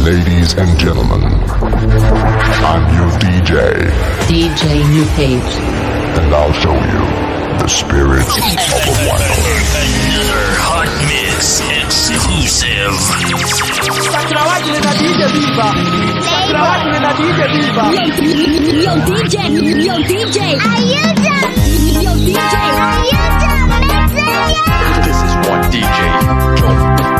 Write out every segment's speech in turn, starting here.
Ladies and gentlemen, I'm your DJ, DJ New Page. and I'll show you the spirit of a one. Another hot mix exclusive. Sakrawati na DJ Viva. Sakrawati na DJ Viva. Yo, DJ, yo, DJ. Ayuda! Yo, DJ. Ayuda! Mexia! This is one DJ. Joe.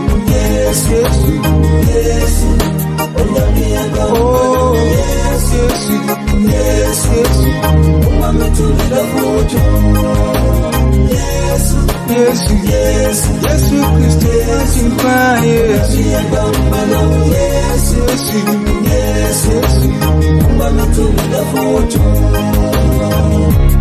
Tony Hujuma. Oh. Yesu Kristo. Yesu. Yesu. Yesu. Oh. Yesu. Yesu. Yesu. Yesu. Yesu Kristo. Yesu kwa Yesu. Yesu. Yesu. Yachiri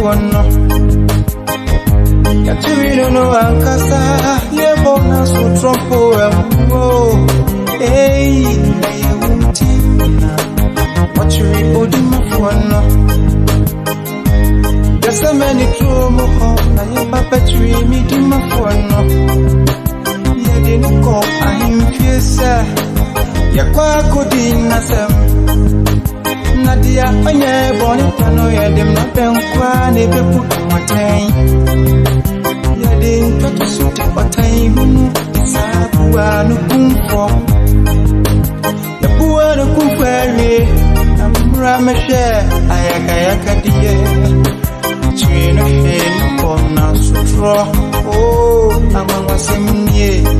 mafuano Yachiri no ankasa Ye bona su trompo emwa Hey, na ye minti na Wachiri odi mafuano Yasa meni trumo ho Na ye papetri mi di mafuano yɛde ne kɔ ahemfie sɛ yɛkɔ akɔdi nnasɛm na deɛ ɔnyɛ bɔne pa no yɛde m napɛnkoa na ɛbɛbu awɔtɛn yɛde ntɔto so de ɔtan hunu de saa bua no na mmra mɛhwɛ no kɔ na sotorɔ oo amanwasɛm nie deɛ wasɔma no so kuro no di mafoɔ no so yɛkata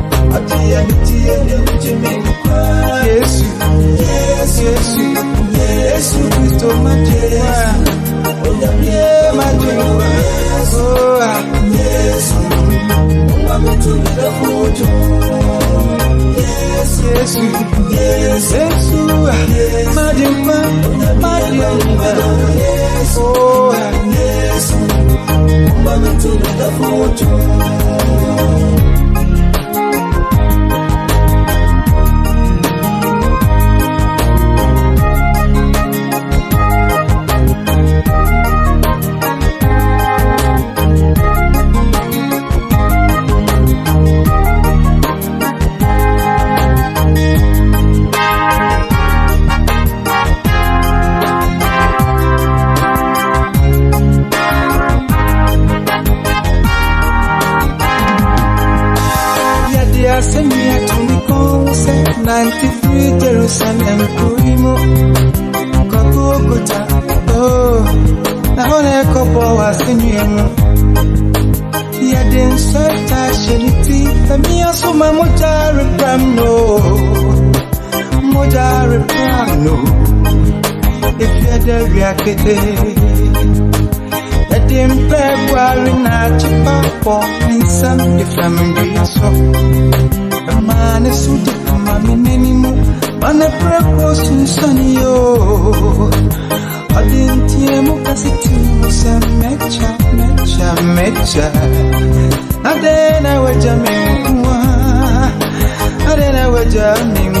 a yɛbɛbu so ne yɛtwerɛ m sɛ ɛdurɔdɔ ne mfi biribiaa ɔfirɔpɛ mu na ɛnyɛ ɔhyɛ so adeɛ ne tie ne wogye me nkwa yesu yesu yesu yesu kristo magyewa onyamie magyewa oh ah yesu Yesu, Yesu, Yesu, Madimba, Madimba, oh, Yesu, Mama tulida foto. Yadi reakete yɛde mpɛ buare na akyepa bɔ ne nsɛm de fam ndua so. Ɛmaa ne so de ama me n'anim ma ne prɛ kɔ sunsane yo. Ɔde nteɛ mu kase tim mu sɛ mɛkya mɛkya mɛkya na dɛn na wagya me nko a na dɛn na wagya me nko a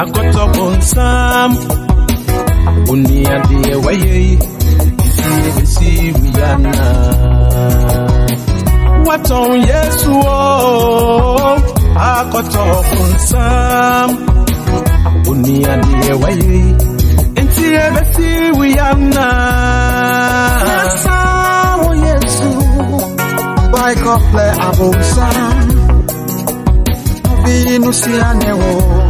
ɛno deɛ bɛwie yɛ mbɔne koraa ɔmmerɛ mmɔmmɔden fa yɛ nipa bi nso te sa afɔre hyɛ ne ma dwenkwa no na sɛ opie wɔ ne tirini mu a ne mogya no tumi agye yɛ nkwa o. yesu kristo mogya no ma yɛte sɛ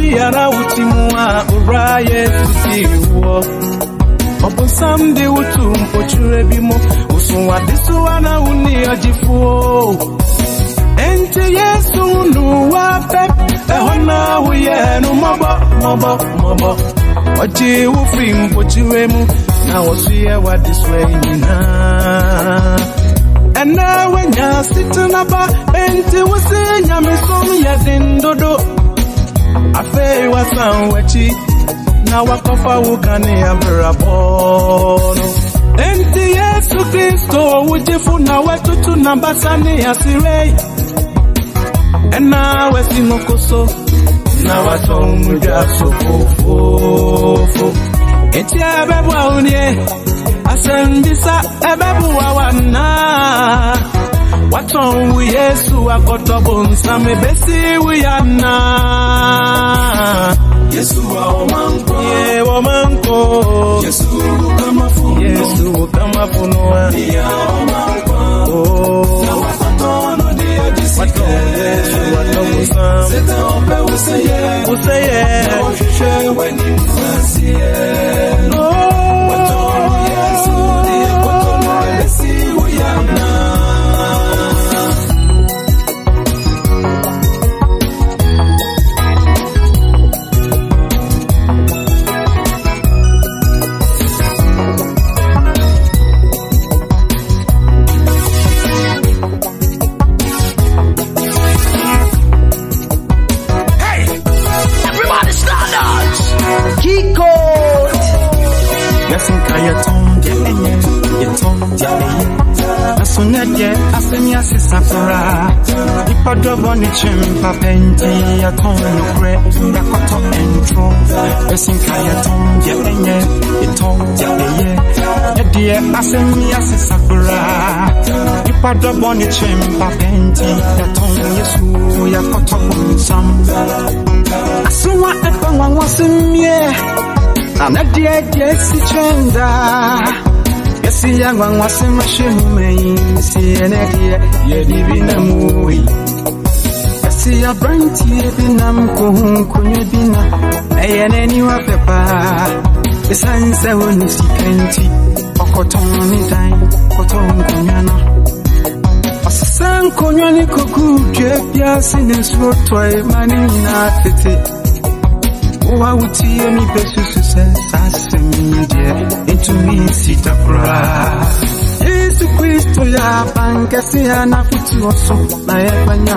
abrabɔ biara wuti mu a owura Yesu si wɔ ɔbonsam de wotu mpɔtwerɛ bi mu wosowade so ana wo ne ɔgyefoɔ enti Yesu nu wapɛ ɛhɔ na woyɛ no mmɔbɔ mmɔbɔ mmɔbɔ ɔgye wo firi mpɔtwerɛ mu na wɔso yɛ wade so ayi nyinaa ɛnɛ woanya setena ba enti wo se nyamesom yɛ den dodo afei wasan w'akyi na wakɔfa wo kane abrabɔ no enti yesu kristo wo gyefo na watutu nabasa ne aserei ɛna wasi no koso na watɔn mu dwa so fofoofo enti ɛbɛboa wo nie asɛm bisa ɛbɛboa wanaa watɔn wo yesu akɔtɔ bonsam ebesi wo yanaa Yesu wa omanko. ye wɔmanko Yesu kama funo. yesu kama funua Dia omanko. Oh, Watono dia watɔn yesu bonsam Seta ope useye. wosɛyɛ Ohwehwɛ w'ani mfaseɛ. Oh, Yesu nipa dɔbɔ ne kyempa pɛ nti yɛtɔn nokorɛ yɛakɔtɔ ɛntoro yasinka yɛtɔn deɛ ɛnyɛ yɛtɔn deɛ ɛyɛ yɛdeɛ asɛm yɛ asesa koraa nipa dɔbɔ ne kyempa pɛ nti yɛtɔn yesu yɛakɔtɔ bonsam asowa ɛpɛ nwanwasɛmmiɛ na deɛ deɛ si twɛn daa yɛsi yɛ nwanwase mahyɛ mu mayi si ɛnɛ yɛsi aberanteɛ bi nam kohu nkonnwa bi na ɛyɛ n'aniwa pɛ paa ɛsiane sɛ wɔne sika nti ɔkɔtɔn ne dan kɔtɔ nkonnwa no ɔsesa nkonnwa ne koku dwa biase ne nsuo tɔe ma ne nyinaa tete woa wotie mi bɛsusu sɛ saa asɛm yi deɛ ɛntumi nsi da koraa yesu kristo yɛ abankɛse a n'afotuo so na yɛbɛnya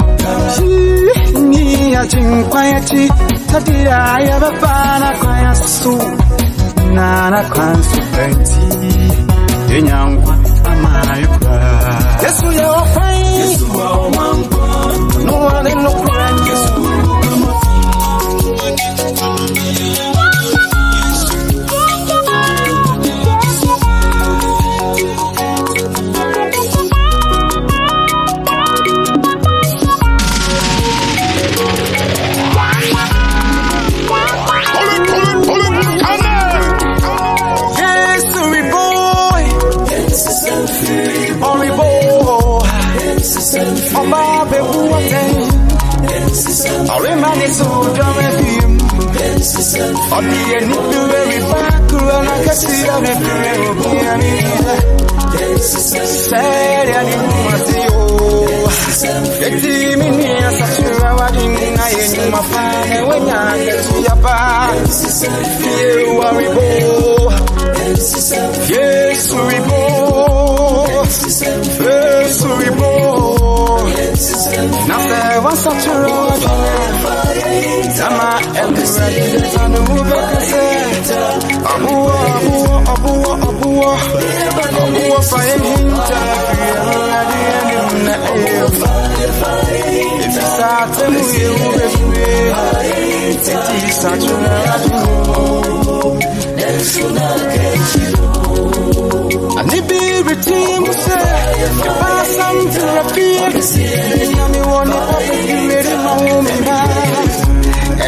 jin kwayaci ta dira ya babba na kwayasu na na kwansu kanti yanyan amayuka yesu ya ofai yesu wa yesu Ọ̀rẹ́ máa ní sọ̀dọ̀ mẹ́fì mu. Ọ̀dì ẹni dúró rí bá kúrò náà kẹ́sì ọ̀rẹ́ fúnrẹ́ òbí ẹni. Sẹ́ẹ̀rì ẹni mú wá sí o. Etí mi ní asàtúrà wájú ní ayé ní ma fa ẹ̀wẹ̀ ní àkẹ́tù yaba. Yé wà rí bó. Yéésù rí bó. Yéésù rí bó. Na sɛ wasakyerɛ wadwene Sama ɛwurade sane mu bɛkasɛ Aboɔ, aboɔ, aboɔ, aboɔ Aboɔ fa yɛhinta firi Awurade anim na ɛyɛ Ɛfisa atɛm yɛ wo bɛfue Enti sakyerɛ Ani bi retim sɛ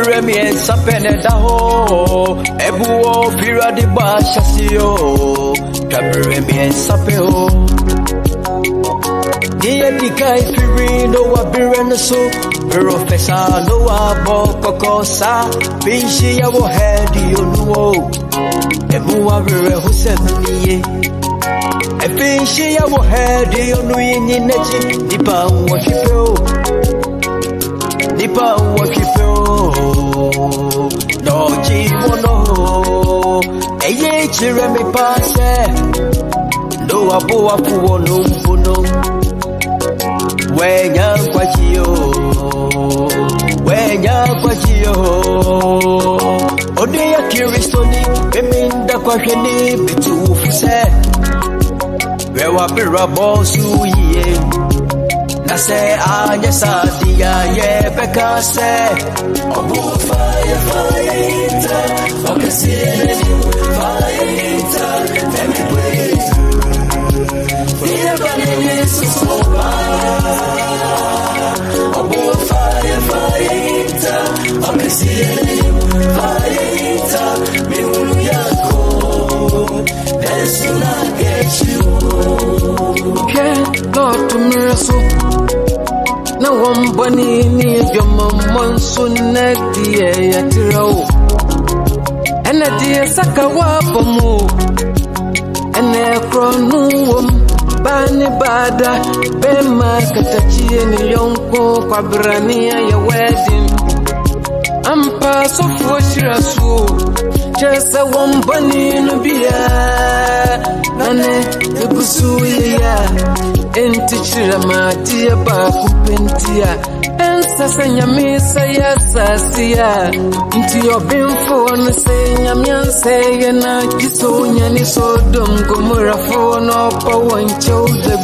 Kabire miensa peneda ho Ebuo pirate bashase yo Kabire miensa pe ho Niye dika ifiri no wa bire no so. Professor no wa bo kokosa Binshi ya wo headi onuo Ebu wa bire husemiye Efinshi ya wo headi onuye ninechi Nipa washipe o. Nipa wɔtwifɛ o na ɔgye mu no ɛyɛ kyerɛ me paa sɛ no aboafo wɔ no mpo no wɔanya nkwagye o wɔanya nkwagye o ɔde yɛ kristoni memenda kwahwɛ ne bɛtu wofo sɛ wɛwaberabɔ so yie na sɛ anyɛ saa de a yɛbɛka sɛ ɔbo fire fire ɔkɛseɛ n'anim fire soso paa ɔbo fire ɛso na get you hwɛ na ɔtommerɛ so na wambani ni adwamammɔ nso na deɛ yɛterɛ wo ɛna deɛ saka woaba mu ɛna ɛkorɔ no wom bani bada baada bɛma katakyie ne yɔnko kwabrane ayɛ wɛden ampa sɔfoɔ hyira so kyerɛ sɛ wɔmbɔne no bia na ne ɛgu so yeyɛ a enti kyerɛ maadeɛ baako penti a ɛnsɛ sɛ nyame sɛ asase a nti ɔbemfoɔ no sɛ nyame ansɛ na gye sɛ onyane sodom gomorafoɔ no ɔbɔ wɔ nkyɛw da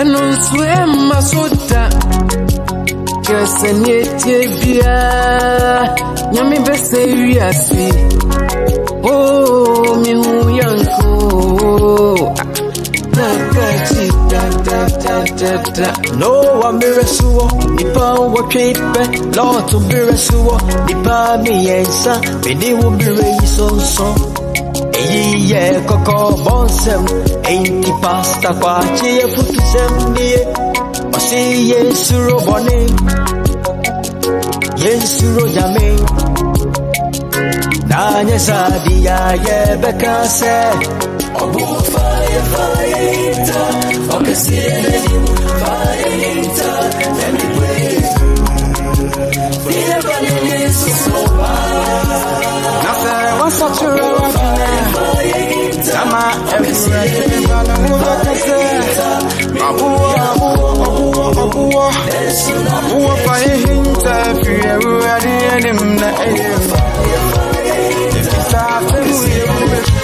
ɛno nso ɛmma so da kyerɛ sɛ neɛ nyame bɛsɛ wiase oo oh. No one mirror suo, nipa wo treatment, lo to mirror suo, nipa mi yensa, bini wo mirror so so. Eyi ye koko bonsem, enti pasta kwa chiye futu sem niye, osi ye suro boni, ye suro yame. Nanye ya ye beka se, obu fire fire. If you stop, then we'll be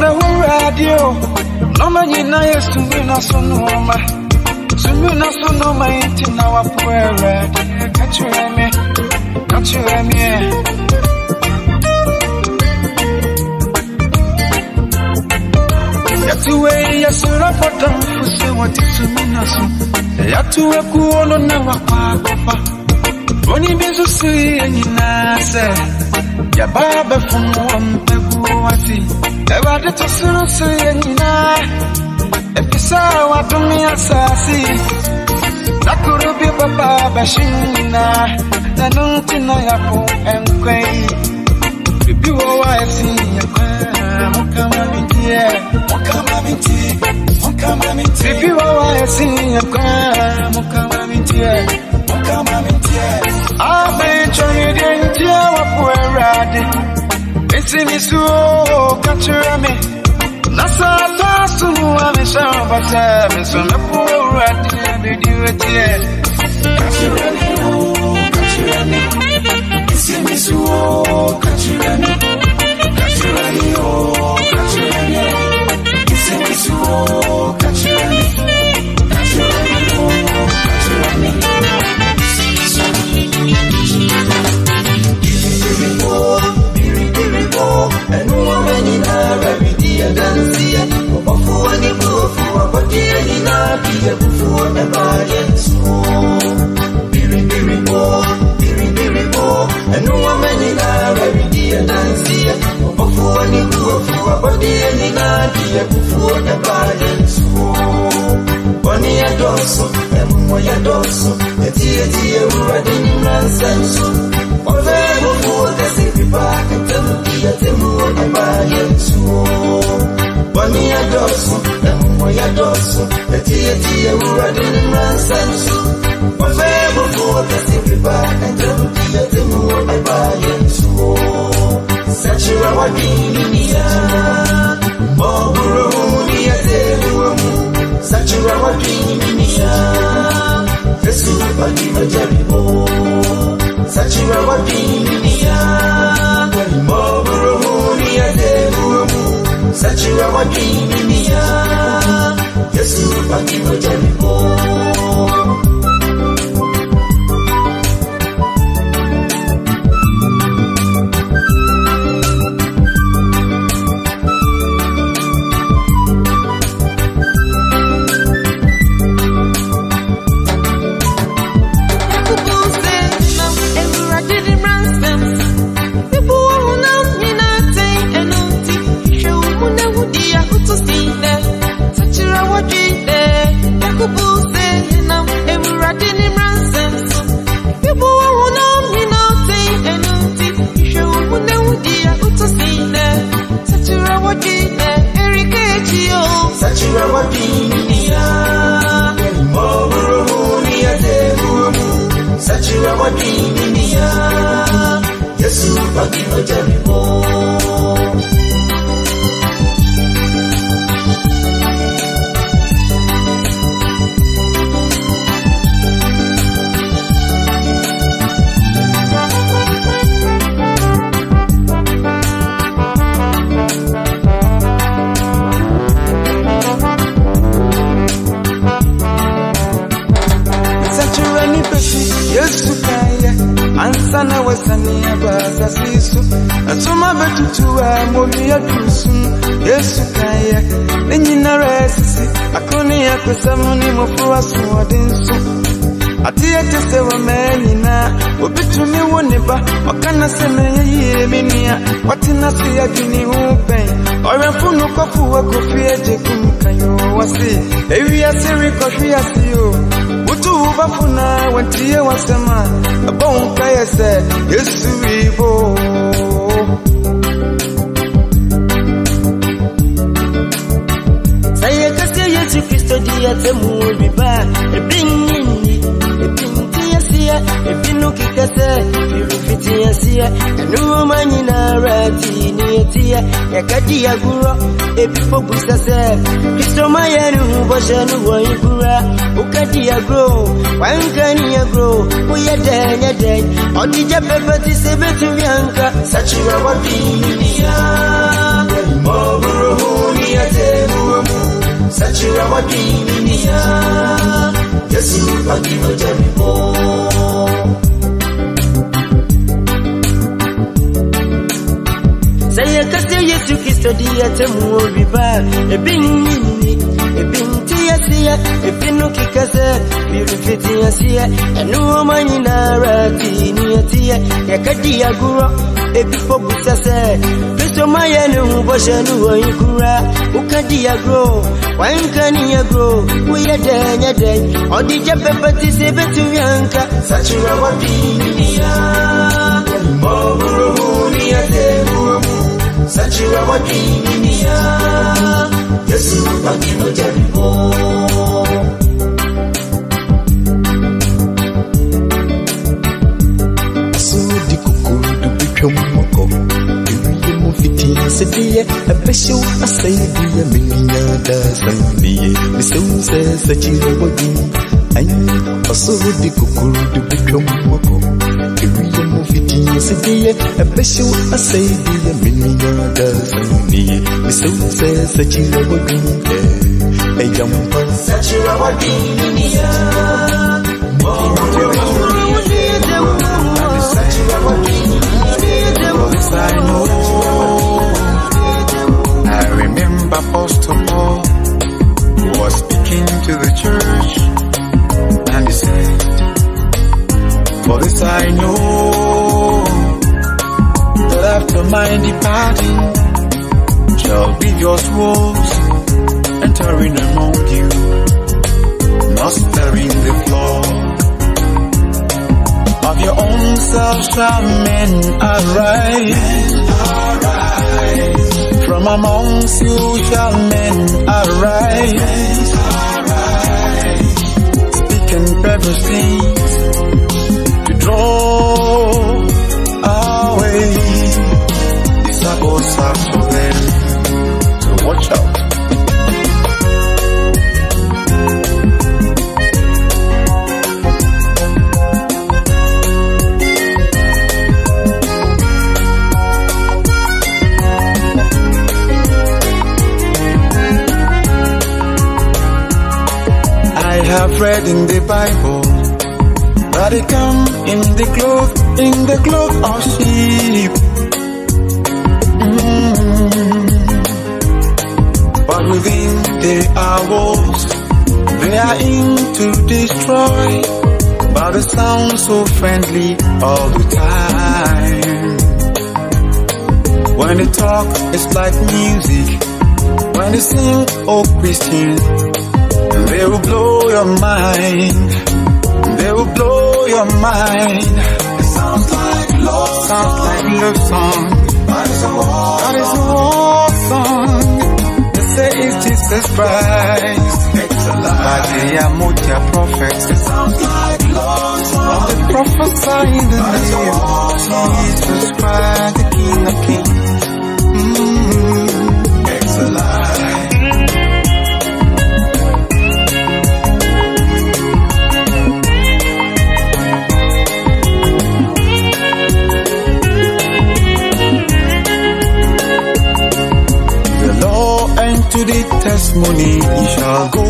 na wowurade o. Na ɔma nyina yɛ sumi na so noɔma sumi na so noɔma yi nti na wapo awurade ka kyerɛ me Kaçıra mı? Yatuwe yasura pota mfuse watisi minasu Yatuwe kuono na wakwa kofa Boni bizu sui enyina se ya baba fumu mpebu wasi ewa de to suru su ye nyina efisa wa tumi asasi nakuru bi baba bashina na nunti na yapo enkwei bibi wo wa esi yakwa mukama mitie mukama mitie mukama mitie bibi wo wa esi yakwa mukama mitie mukama mitie abe chori den chonye dientie wapo erade Esi misuo kachura me. Nasa tasu amesha basa Meso mepo erade Abedi wetie Kachura me oh Kachurani, isimi suo Kachurani, Kachurani oh Kachurani, isimi suo Kachurani, Kachurani oh Kachurani, isimi suo here before the violence. Biri biri more, biri biri more. I know how many are every day and see. Before the poor, for a body and in a here before the violence more. Bonnie and also, and Moya also, a dear dear who are the nonsense. Over before the tie Awurade ne mmransa no so wɔfɛ bɔfoɔ kɛse biba ɛntam die te mu wɔ ɛba yɛ nso sakyera wadwene nia ɔboro mu ne yɛte wɔ mu. Sakyera wadwene nia yesu ɔde ɔgya bi bɔ sakyera wadwene nia ɔboro mu ne yɛte wɔ mu. Sakyera wadwene nia yesu ɔde ɔgya bi bɔ Satura ebifo busa sɛ kristomayɛ ne ho bɔhyɛ no wɔ nkura wokadi agoro wanka ne agoro woyɛ dɛn nyɛ dɛn ɔde gya pɛpɛ te sɛ bɛtumi anka sakyerɛ wadwinnia mɔboro ho ne atɛmuɔ yesu pagimagya me bɔɔ Yesu Kristo di atemu riba ebi nyinyi ebi nti asia ebi no kikase biru fiti asia enu ma nyinara ti ni atia yakadi aguro ebi fobusa se Kristo ma yenu bo she nu wo ikura ukadi agro wankani agro uye denya den odi je pepe ti se betu yanka Satura wadiniya Mobro huni ya tebumu Satura wadiniya Yesu pakino jamibo asodi kokoro do betwa mu mɔkɔ ewie mu fiti asedeɛ ɛbɛhyew asɛedeɛ menua daasaniye mesɛw sɛ sakyirɛ wɔdwen ɛnyɛ ɔsoro de kokoro do betwa mu mɔkɔ ewie mu fiti asedeɛ ɛbɛhyew asɛedeɛ menua daasaniye mesɛw sɛ sakyirɛ wɔdwen ɛyɛ mpa Satura wadiniya This I know I remember Apostle Paul was speaking to the church For this I know that after my departing shall be your wolves entering among you, not sparing the floor. Of your own self shall men arise. From amongst you shall men arise. Speaking precious things for them. So watch out. I have read in the Bible they come in the cloth, in the cloth of sheep. Mm. But within are wolves, they are in to destroy. But they sound so friendly all the time. When they talk, it's like music. When they sing, oh Christian, they will blow your mind. They will blow your mind. It sounds like love Sounds like love song. That is a war song. They say it's Jesus Christ. But they are Motia prophets. It sounds like love song. They prophesy in the name of Jesus Christ, the King of Kings. Mm, the testimony shall go.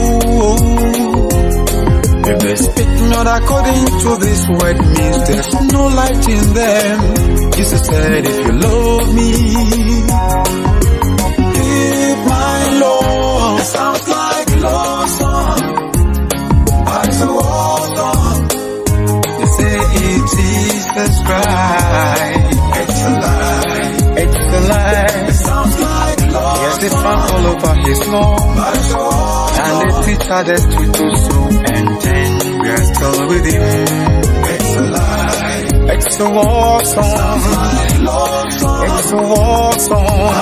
If they speak not according to this word means there's no light in them. Jesus said, if you love me, keep my law. It sounds like love song. But it's a war song. They say it's Jesus Christ. It's a lie. It's a lie. Found all over his law. And they teach others to do so. And then we are still with him. It's a lie. It's a war song. It's a war song.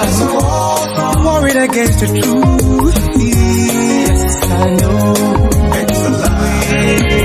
Worried against the truth. Yes, I know. It's a lie.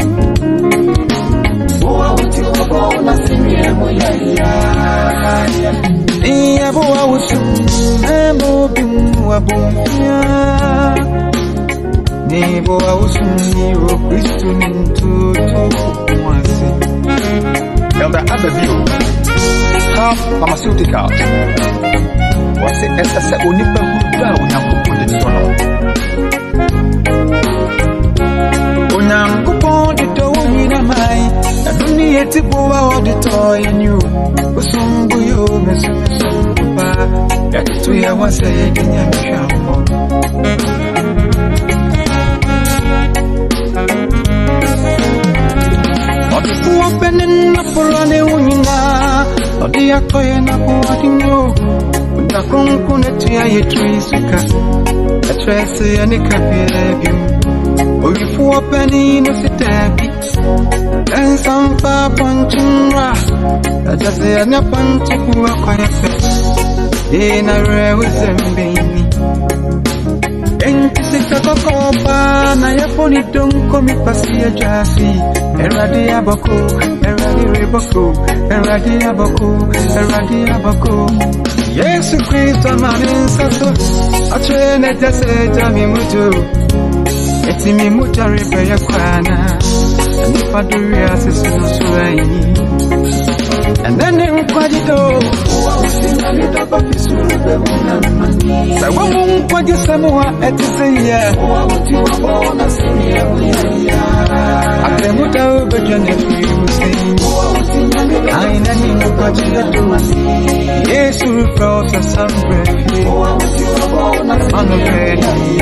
Níbo oṣù ni o Kristo ní tó wá sí. Elder Ababio, Half Pharmaceuticals. Wɔse ɛsɛ sɛ onipa hu da a onyankopɔn de tɔ no. Onyankopɔn de tɔ wo nyina mai ɛno ne yɛti bo a ɔde tɔ yɛni o wosombo yɛ o mesomesombo pa. Yɛtoto yɛ wɔ sɛ yɛde nyamehwammɔ ɔdefoɔ pɛ ne nnaporo ne wo nyinaa ɔde akɔ yɛ naboɔde no onyia kronkron no atua yɛtiri sika ɛkyerɛ sɛ yɛne ka biaa biom oyifoɔ pani no si daabi ɛnsamfa pɔnkyemra agya sɛ yɛne pɔntoku akɔyɛ pɛ ee na werɛ wo sɛ mbɛni enti sika kɔkɔɔ paa na yɛfɔ ne donko me pase adwaase Erade abako, erade rebako, erade abako, erade abako. Yesu Kristo mami nsaso, ache ne jase jami mujo. Eti mi muja ribe ya nusura yi. Enene nkwaji do, sa wamu nkwaji samuwa eti se ye. Ne fi musin. Aina ni nkwaji do, Yesu rufra sambre fi. Ano bedi.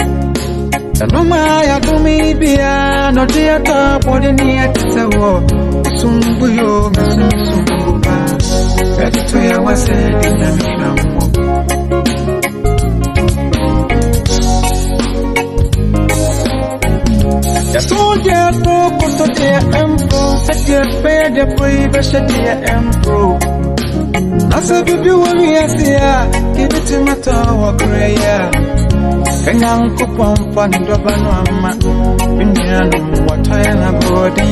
wɔ Ɛnoma yadome bia Na ɔde atɔ abɔde ne ate sɛ wɔ Sumbu yo mesumsumbu ba Ɛtoto yɛ wasɛ de nyame hwɛ mmɔ Soldier pro, koso dear empro, set your fair the brave, shed dear empro. Nasa bibi wari asia, give it to my tower prayer. Kanyang kupon pan doba no ama, binyan wataya na body.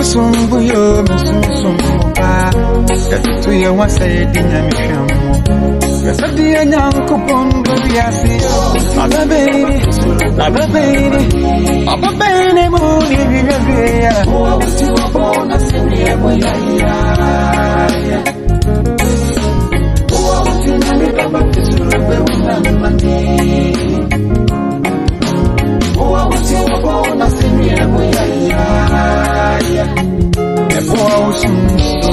Usumbu yo, mesumsumbu ba, katutu ya wasa yedinya mishamu. Yasadi ya nyankupon gobi asia, Aba baby, aba baby, aba baby, muni bibi biya. Uwa uti 我心痛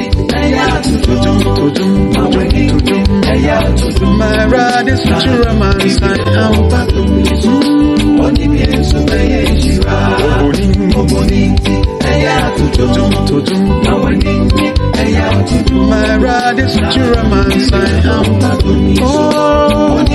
My ride is such a romance I am. My ride is such a romance I am. Oh,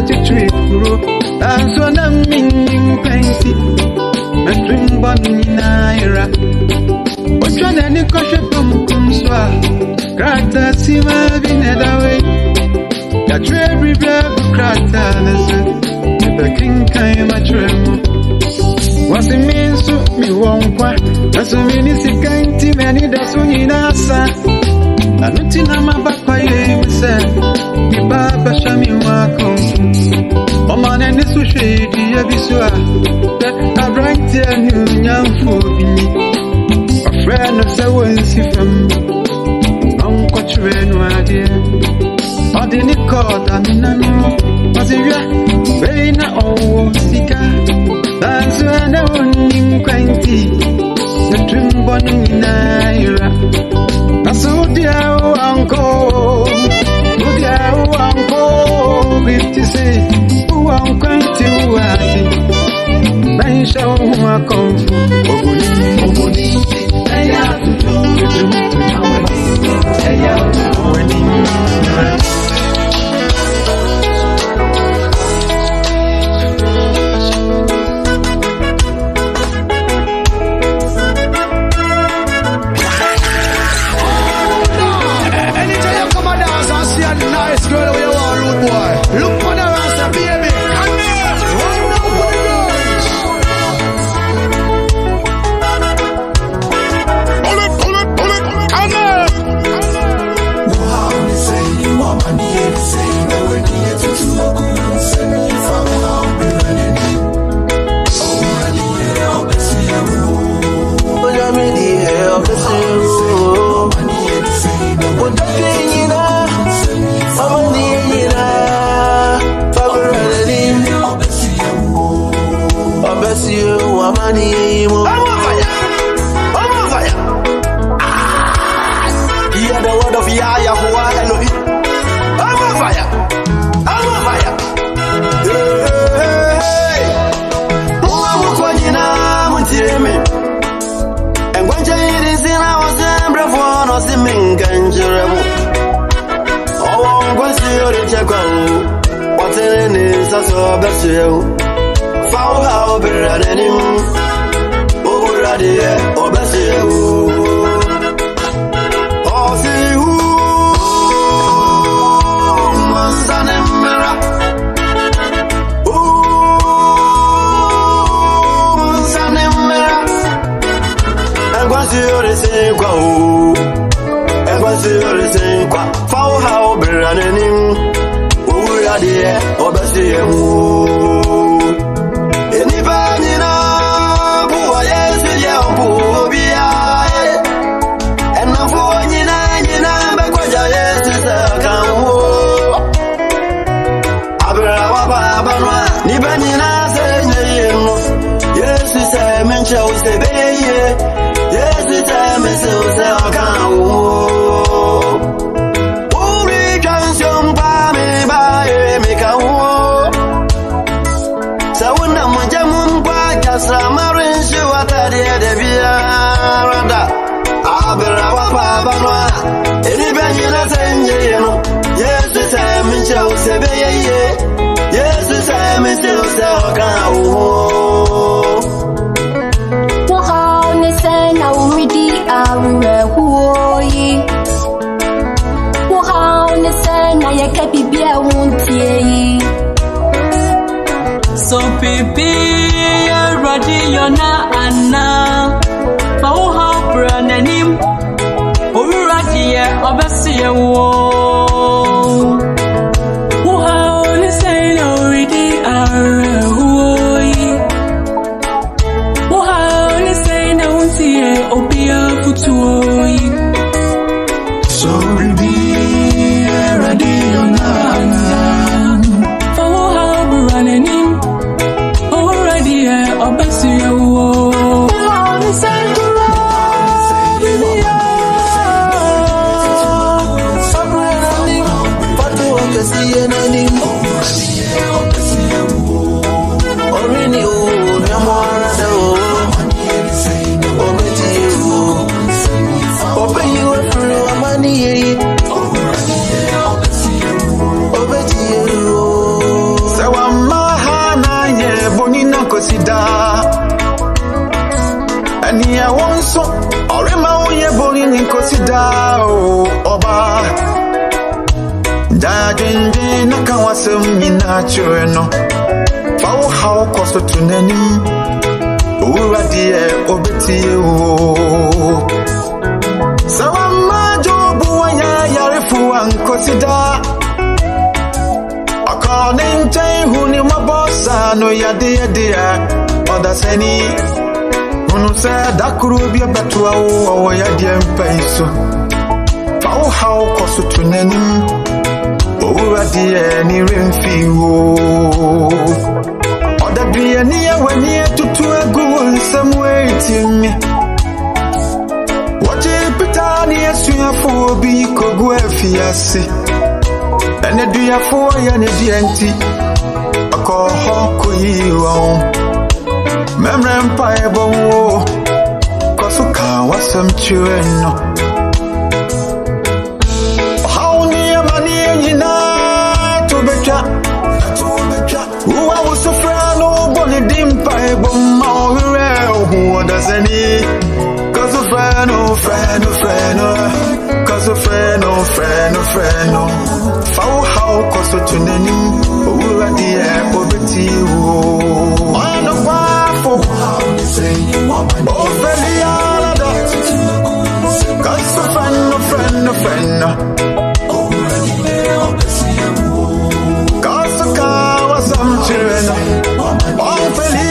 magic. That's what I'm meaning, plenty. A dream born in Naira. What's your name? Kosha from Kumswa. Krata Sima Vinadawe. That very black Krata, listen. The king came a tremble. Was it means to me one quack? That's a minisikanti, many that's when you nasa. I'm you said. bɛhwɛ me ho akɔnfo ɔma n'ani so hwɛ yɛdua bi so a dɛ aberanteɛ ne onyamfoɔ bi ni ɔfrɛ no sɛ wɔnsi fam na ɔnkɔkyerɛ no adeɛ ɔde ne kɔɔ damena no ɔse hwɛ wei na owo sika. Nanso ɛna ɔnnim kwan nti yɛtombɔ no nyinaa yera na so wodeɛ wo ankɔɔ kudia uwanko bitisi uwanko nti uwati bensha uwa konfu oguni oguni eya tutu eya tutu eya tutu no yadeɛde a ɔdasani hunu sɛ da koro bi bɛtoa wo ɔwɔ yadeɛ mpan so fa wo haw kɔ so to n'anim owura deɛ ne remfi wo ɔda biani a w'ani atutu agu wo nsɛm woetie me wɔgye petaa ne asuafoɔ bi kɔgu afiase ɛne duafoɔ yɛ ne dua nti ɔkɔɔ hɔ kɔyii wɔn mɛmrɛ mpaebɔ wo kɔ so kaa w'asɛm kyerɛ no. Ɔhaw ne amanneɛ nyinaa to bɛtwa wowa wo sofrɛ no wobɔ ne di mpaebɔ ma ɔwerɛ ohu ɔdasani kɔ so frɛ no frɛ no frɛ no kɔ so frɛ no frɛ no frɛ no fa wo haw kɔ so to n'anim owura deɛ obɛtie wo ɔnokwafo ofeliarada kɔ so frɛ no frɛ no frɛ no kɔ so ka wasɛm kyerɛ no ɔmfeliarada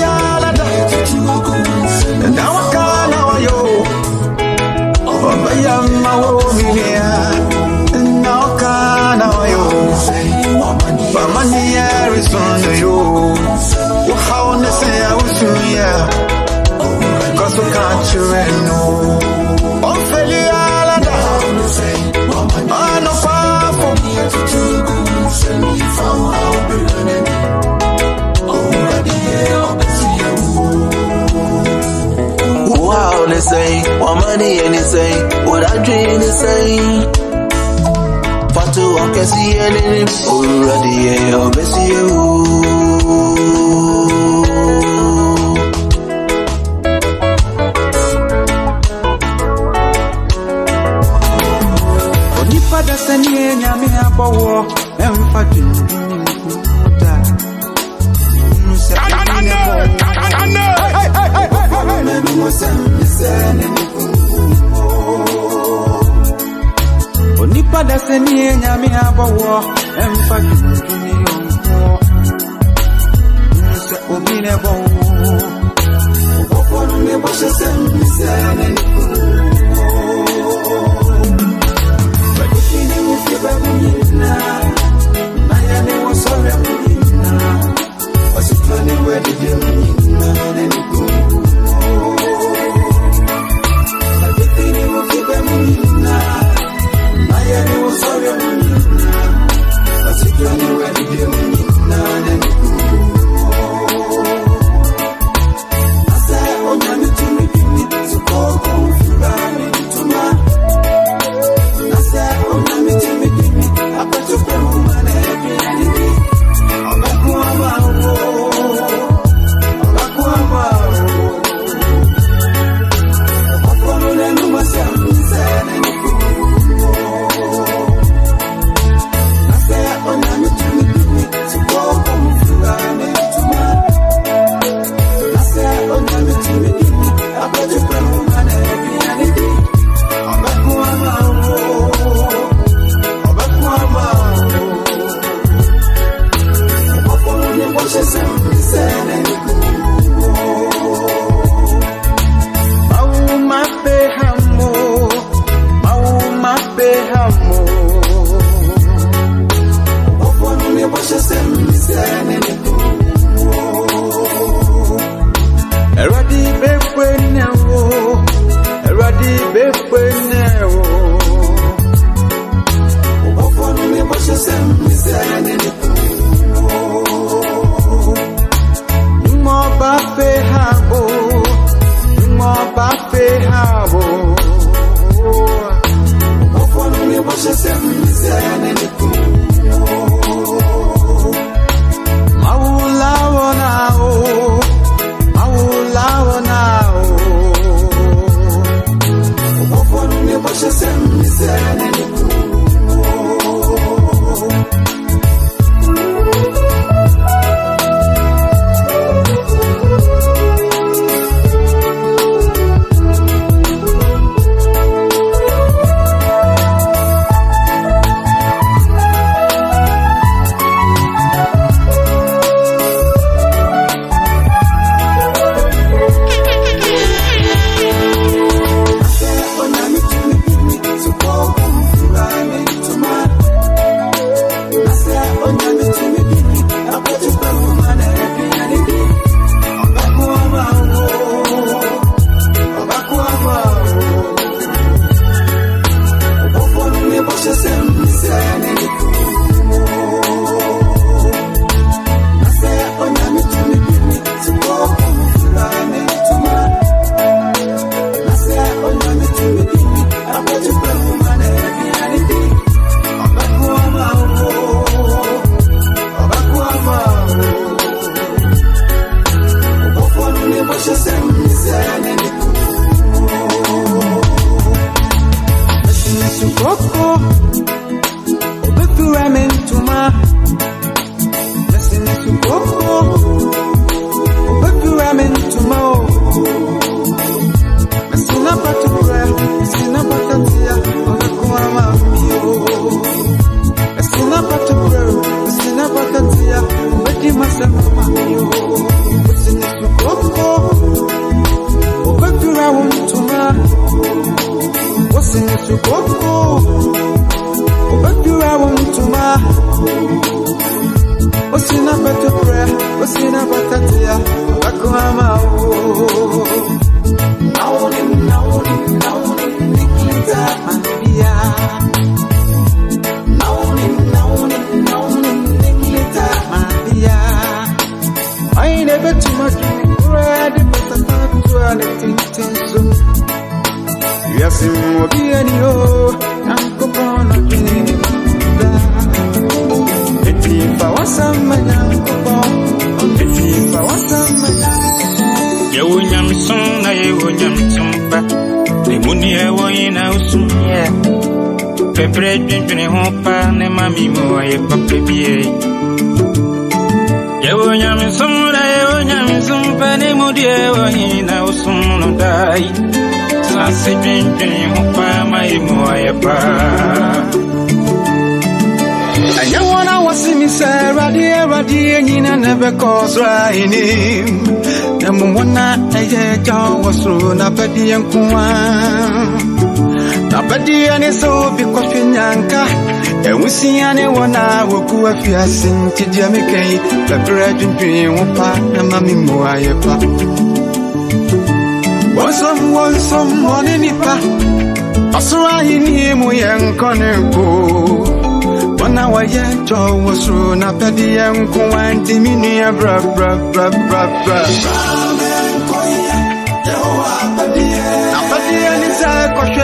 say, what money and say, what I dream they say. Fatu wakasi and already, yeah, obesi you. Sɛneɛ nyame abɔwɔ ɛmfa dwendwene nkuda nu sɛ onipa da sɛneɛ nyame abɔwɔ ɛmfa dwendwene yɔnkoɔ nu sɛ obi ne bɔ wo. Ɔbɔfɔ no ne bɔhyɛ sɛ mbisɛ ne ne soro n'apɛdeɛ nko a n'apɛdeɛ ne sɛ obi kɔhwɛ nyanka ɛwosia ne wɔn a wɔgu afiase nti deɛ meka yi bɛbrɛ dwendwene ho pa na ma me mu ayɛ pa. Wɔnsom wɔnsom wɔne nipa ɔsoro ahenni mu yɛ nkɔne nkoo Wana waye jo wasru na pedi yanku wanti mini ya bra bra bra bra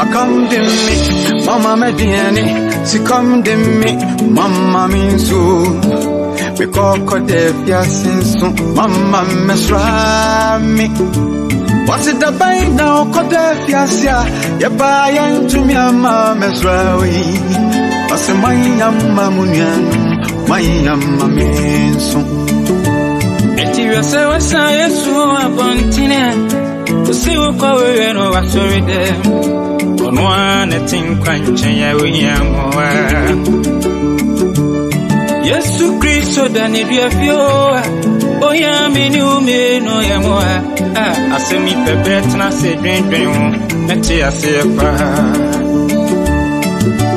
dipo Come to me, Mama me Mediani, si come to me, Mama me Minsu. Because Kodefia Sinsu, Mama Mesrami. What's it about now, Kodefia Sia? Yabayan to me, Mama Mesrawi. What's it my Yamma Munyan, my Yamma Minsu. Eti wasa wasa yesu abɔntene Osi wokɔ wewe no wasɔre dɛ Ɔno a na te nkwa nkyɛn a ohia mmoa Yesu Kristo da ne dua fie o a Ohia me ne wo mmienu yɛ mmoa A asɛm yi pɛbrɛ tena ase dwendwen ho na te aseɛ paa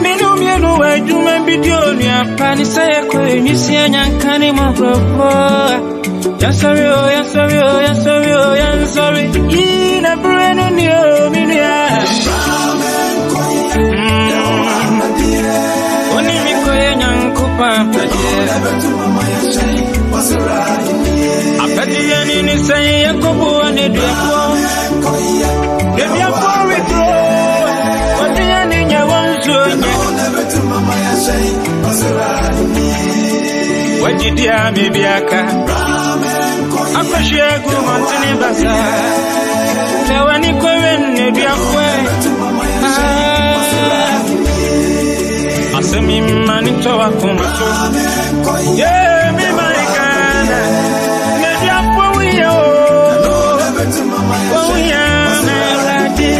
Mene wo mmienu wɔ adwuma bi di onua pa ne sɛ yɛkɔ enwisia nyanka ne mmɔborɔfoɔ Yansori o, yansori o, yansori o, yansori. Yii na breno ni o, minu ya. Apadiye ni ni sayi yakobu wa ne duyapo. Ne duyapo witro. Wadiye ni nye wansu nye. Wajidia mi biaka. Akɔhyɛ gu mɔntene basa sɛ w'ani kɔwe nneduafoɛ asɛm yi mma ne tɔ wakoma so ye me marekana nneduafoɔ woyɛ o wɔwoyɛ na awurade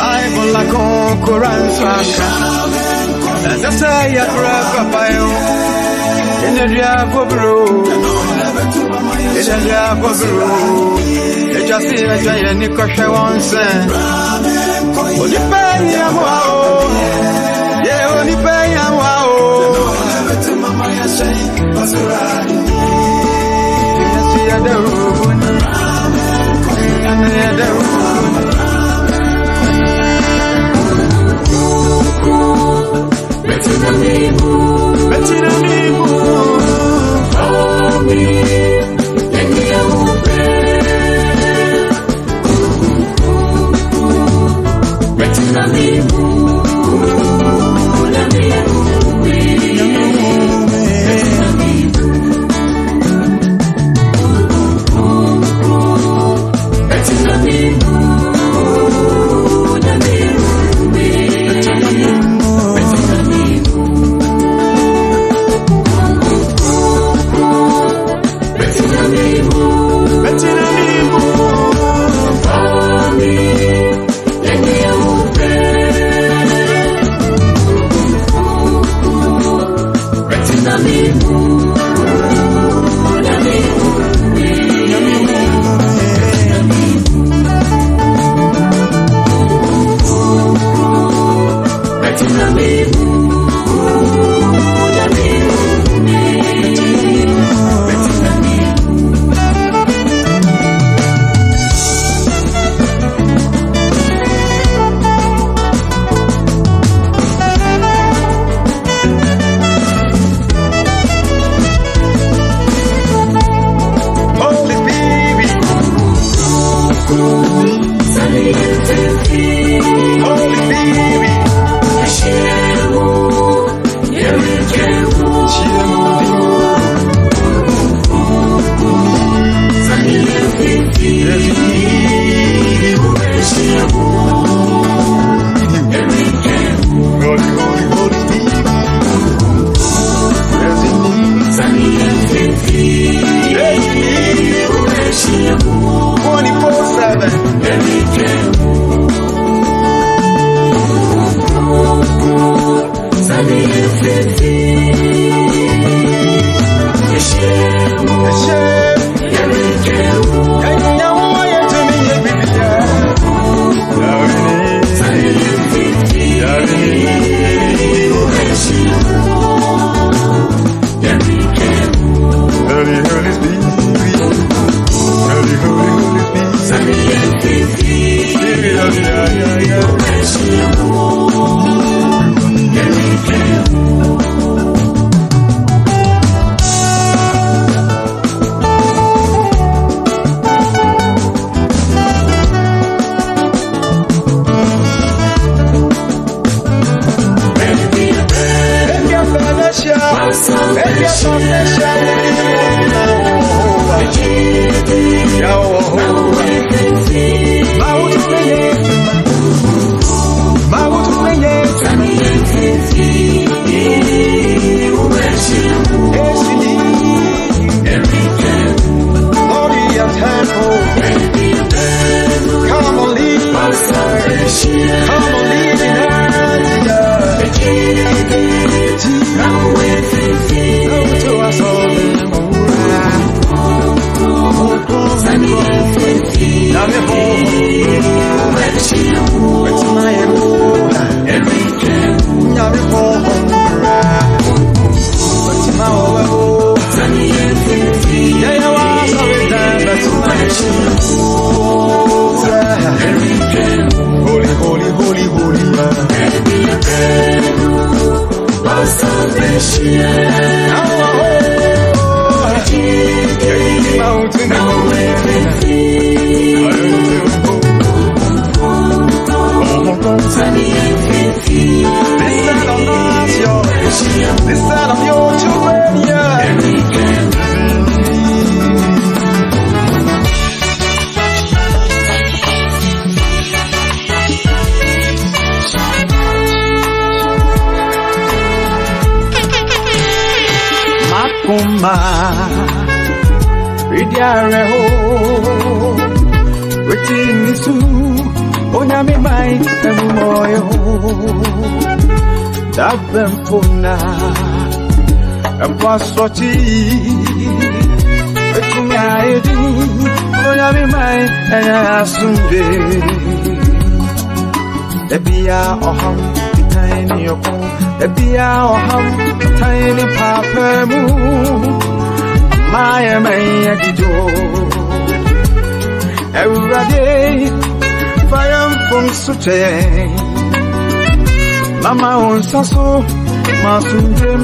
Bible la con Quran saka Ɛsɛ sɛ yɛfrɛ papayo Ɛnɛ dua kɔbro Ɛnɛ dua kɔbro Ɛtwa se ɛtwa yɛ ni kɔhwɛ wɔn sɛ Onipa yɛ hoa o Let me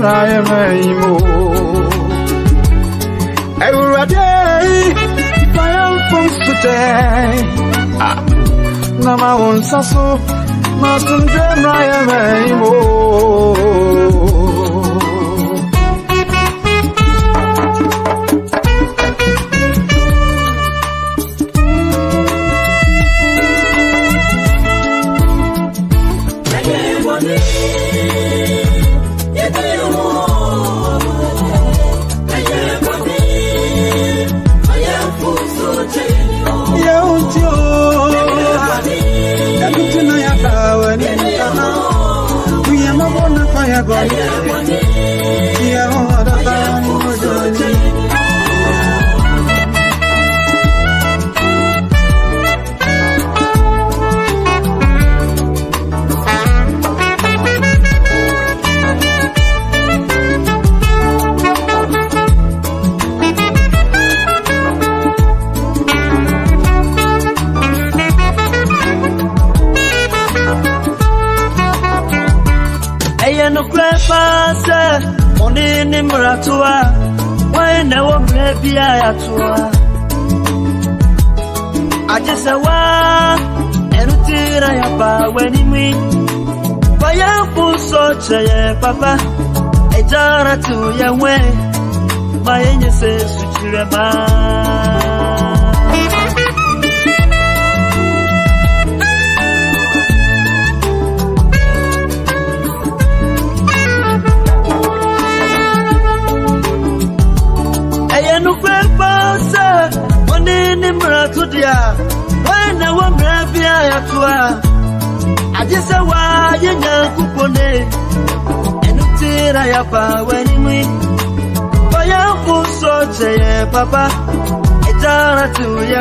na maimo Everyday fire from sute Na ma won saso ma sun dem na maimo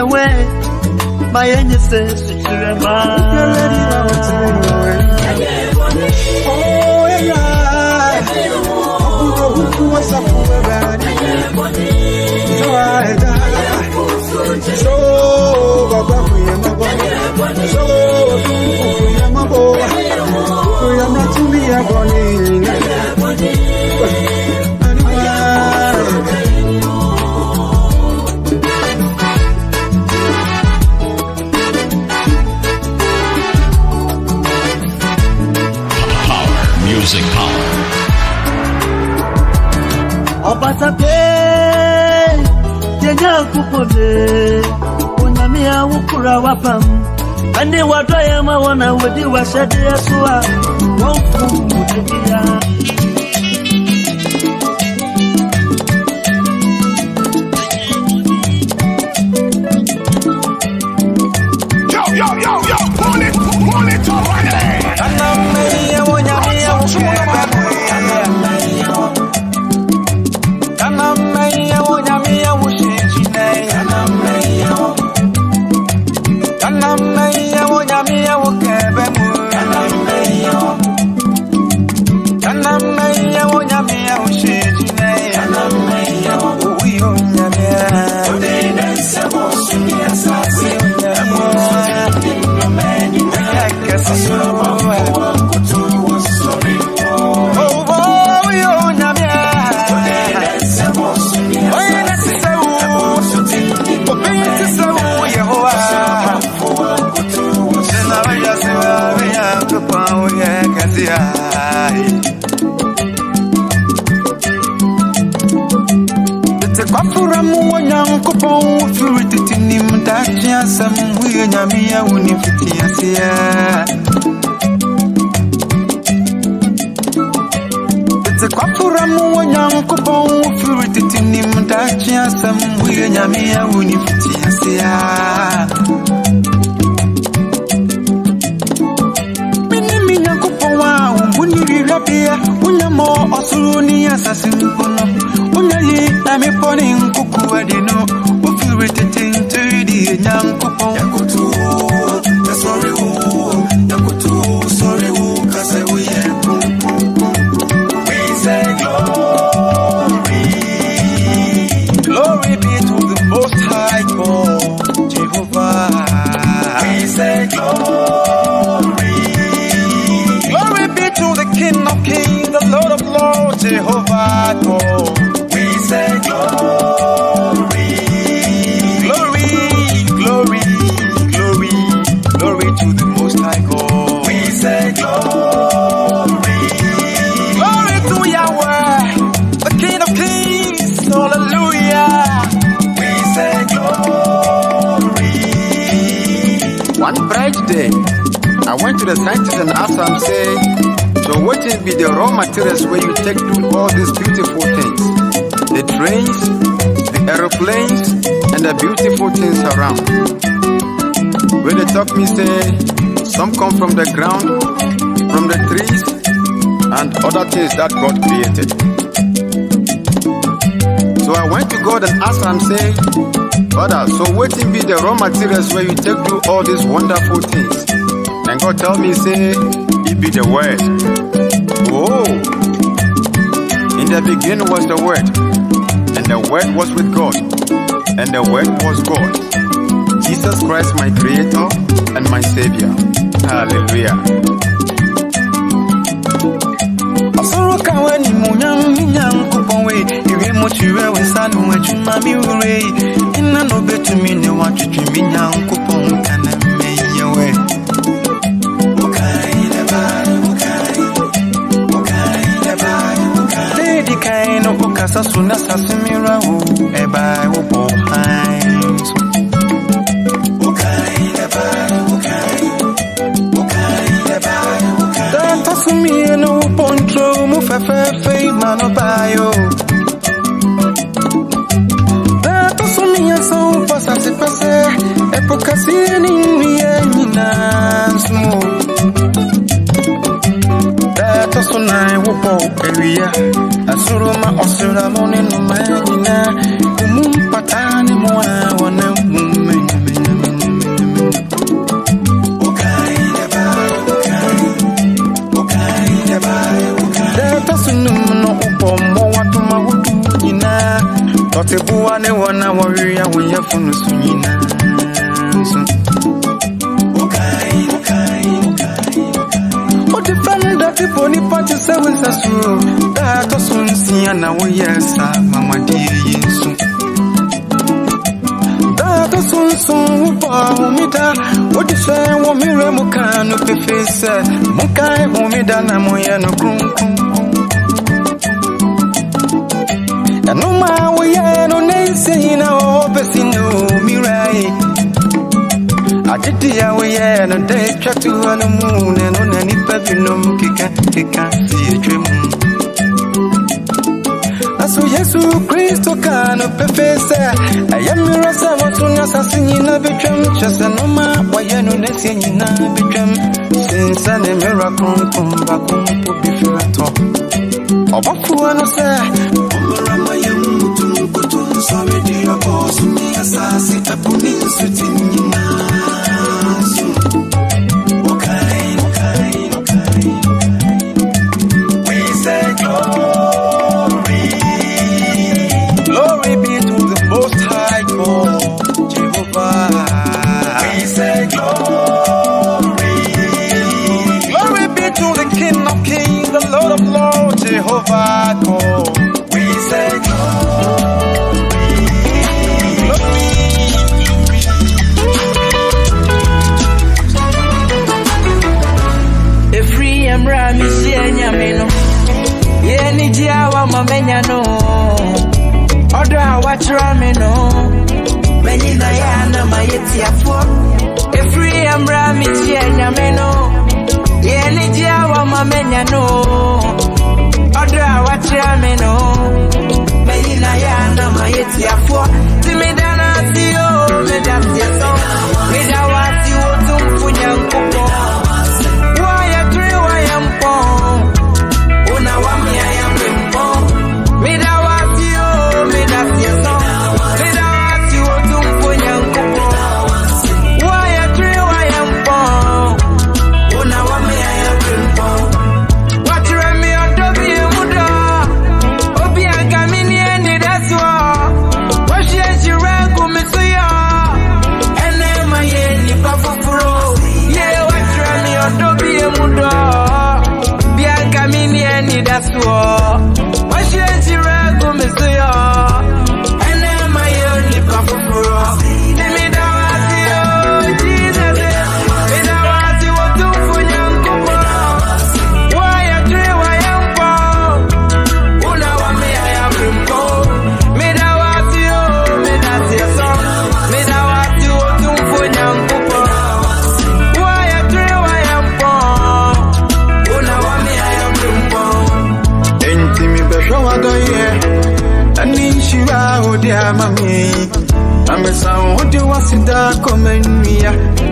My ancestors sensu chirema Oh yeah, ukuro huku wasafuwe bani, zawa eda, so baba kuye mabo, so kuye mabo, kuye mratumi ya boni, kuye mratumi ya boni, wasape jenya kupone onyamia wukura wapam ande wadoya mawona wodi washade asua wofu mutibia things that God created. So I went to God and asked him, say, Father, so what be the raw materials where you take do all these wonderful things? And God tell me, say, it be the word. Oh, in the beginning was the word, and the word was with God, and the word was God. Jesus Christ, my creator and my savior. Hallelujah. Ewie mo kyerɛ wo nsa no adwuma me wura yi Nna na obɛtumi ne watwetwe me nyankopɔn ka na mmɛyɛ wɛ Lady kan no wokasa so na sase mmera wo ɛbae wobɔ hann so Danta so mmienu wobɔ ntro mu fɛfɛɛfɛ yi ma no baeɛ o Danta ɛpo kɛseɛ ne nnua nyinaa nso mu o Danta so nan wobɔ awia asoro ma ɔsramo ne nnomaa nyinaa emu mpataa ne mu a wɔnam mu manyamanyam Data sunum no ụbọ mmụọ watụma wudu nyinaa Tọtịbụwa ne wọn a wɔre ya date bɔ nipa te sɛ wo nsa so Daa tɔ so nsia na woyɛ saa mamadeɛ yi nso Daa tɔ so nson wobɔ ahomeda Wode hyɛ wɔ mmerɛ mu kaa no pefee sɛ Monkae homeda na moyɛ no kronkron ɛnom a woyɛ no na nsɛ nyina ɔbɛsi no mmirae agyedi a woyɛ no dɛ atwa to hɔ no mu na ɛno na nnipa binom keka keka si atwa mu. Naso yesu kristo kaa no pɛfɛ sɛ ɛyɛ mmerɛ sɛ wɔto no asase nyina bɛtwam kyɛ sɛ noma a wɔyɛ no na sie nyinaa bɛtwam sensa ne mmerɛ kronkron baako mpo bi firi atɔ ɔbɔfoɔ no sɛ ɔmmara yɛ mmutu nkoto nsɔre de ɔbɔ so ne asase ɛpo ne fácil. Menya no. Odo a wachira me no. Menyi na ya na ma yeti afo. Efiri emra mi si enyame no. Ye ni ji awa ma no. Odo a wachira me no. Menyi na ya na ma yeti afo. Ti me da na si o, me da si so. Me da wa si o tum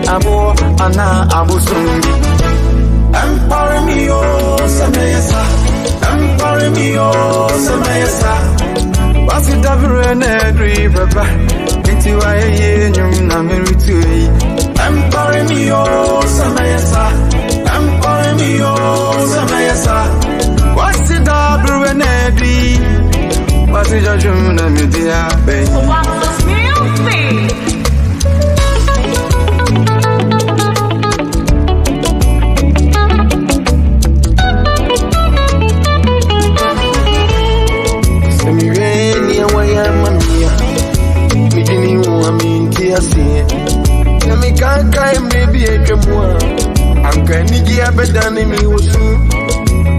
nnua aboɔ anaa abosom bi ɛmpare me oh, yo sɛ mɛyɛ sa ɛmpare me yo sɛ mɛyɛ sa w'aseda berɛ na aduri bɛba nti wayɛyɛ nnwom na meretue yi ɛmpare me yo sɛ mɛyɛ sa ɛmpare me yo sɛ mɛyɛ sa What's it up, Ruben Eddy? kankan mmerɛ bi atwa mu a anka anigye abɛdane mi wɔ su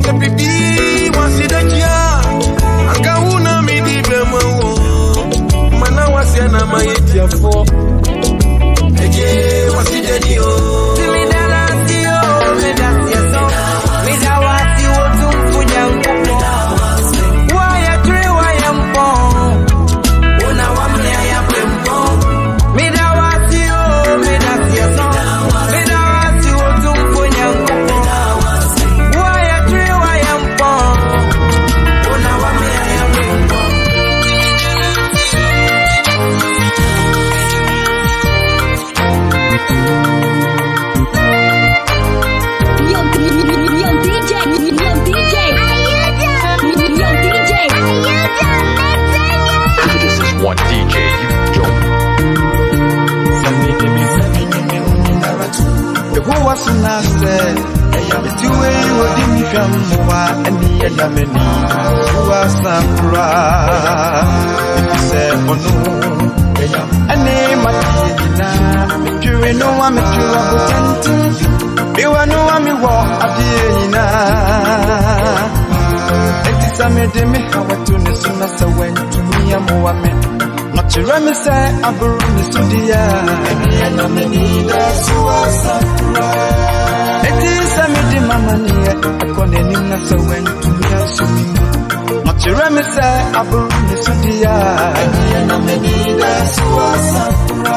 sɛ wasi wasedakyi a anka wo na medi bɛma wo ma na waseɛ na ma yɛtiafoɔ wasi dani o Sena sɛ ɛyɛ meti wei wɔde me hwɛ mmoa ani ɛda m'ani woa sa koraa ɛfi sɛ ɔno ɛne mateɛ nyinaa metwere no a metwere abotenten mewɔ no a mewɔ adeɛ nyinaa ɛti sɛ mede me hawato ne so na sɛ wantumi amoa me na kyerɛ me sɛ aboro ne so deɛ ɛneɛ na m'ani da so asakora ɛti sɛ mede mamaneɛ ɛkɔ n'anim na sɛ wantumi aso me mu na kyerɛ me sɛ aboro ne so deɛ ɛneɛ na m'ani da so asakora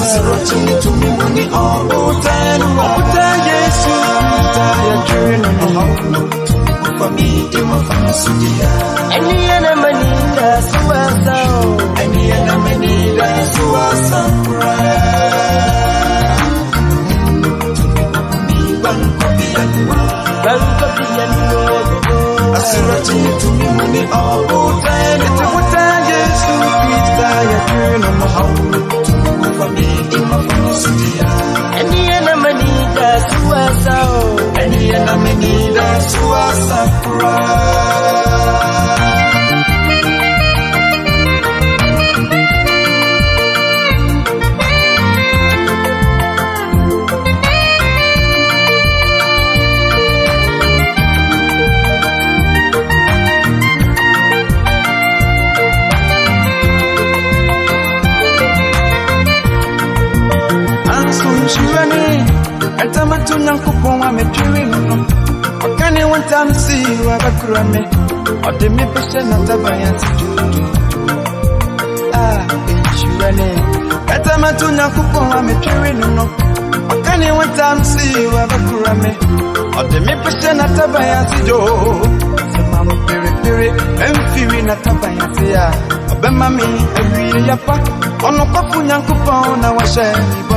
Asirotini tumimuni obutenu Obuta Yesu Kuta ya junu Fami ima fami sudia Eni yana manida suwasa Eni yana manida suwasa kura Baruka pia nuwa Asirotini tumimuni obutenu Obuta Yesu Kuta ya junu Fami ima fami sudia ansumshiwani ɛtamatu nyankopɔn a metwere no no ɔka ne wo ntam sii wabɛkora me ɔde me bɛhyɛ nataban ase dwodwo a ɛnhyirane ɛtamatu nyankopɔn a metwere no. No ɔka ne wo ntam sii wabɛkora me ɔde me bɛhyɛ nataban ase dwoo sɛ ma mo perepere ɛmfiri nataban ase a ɔbɛma me awie yapa ɔno kɔfo nyankopɔn na wahyɛ me bɔ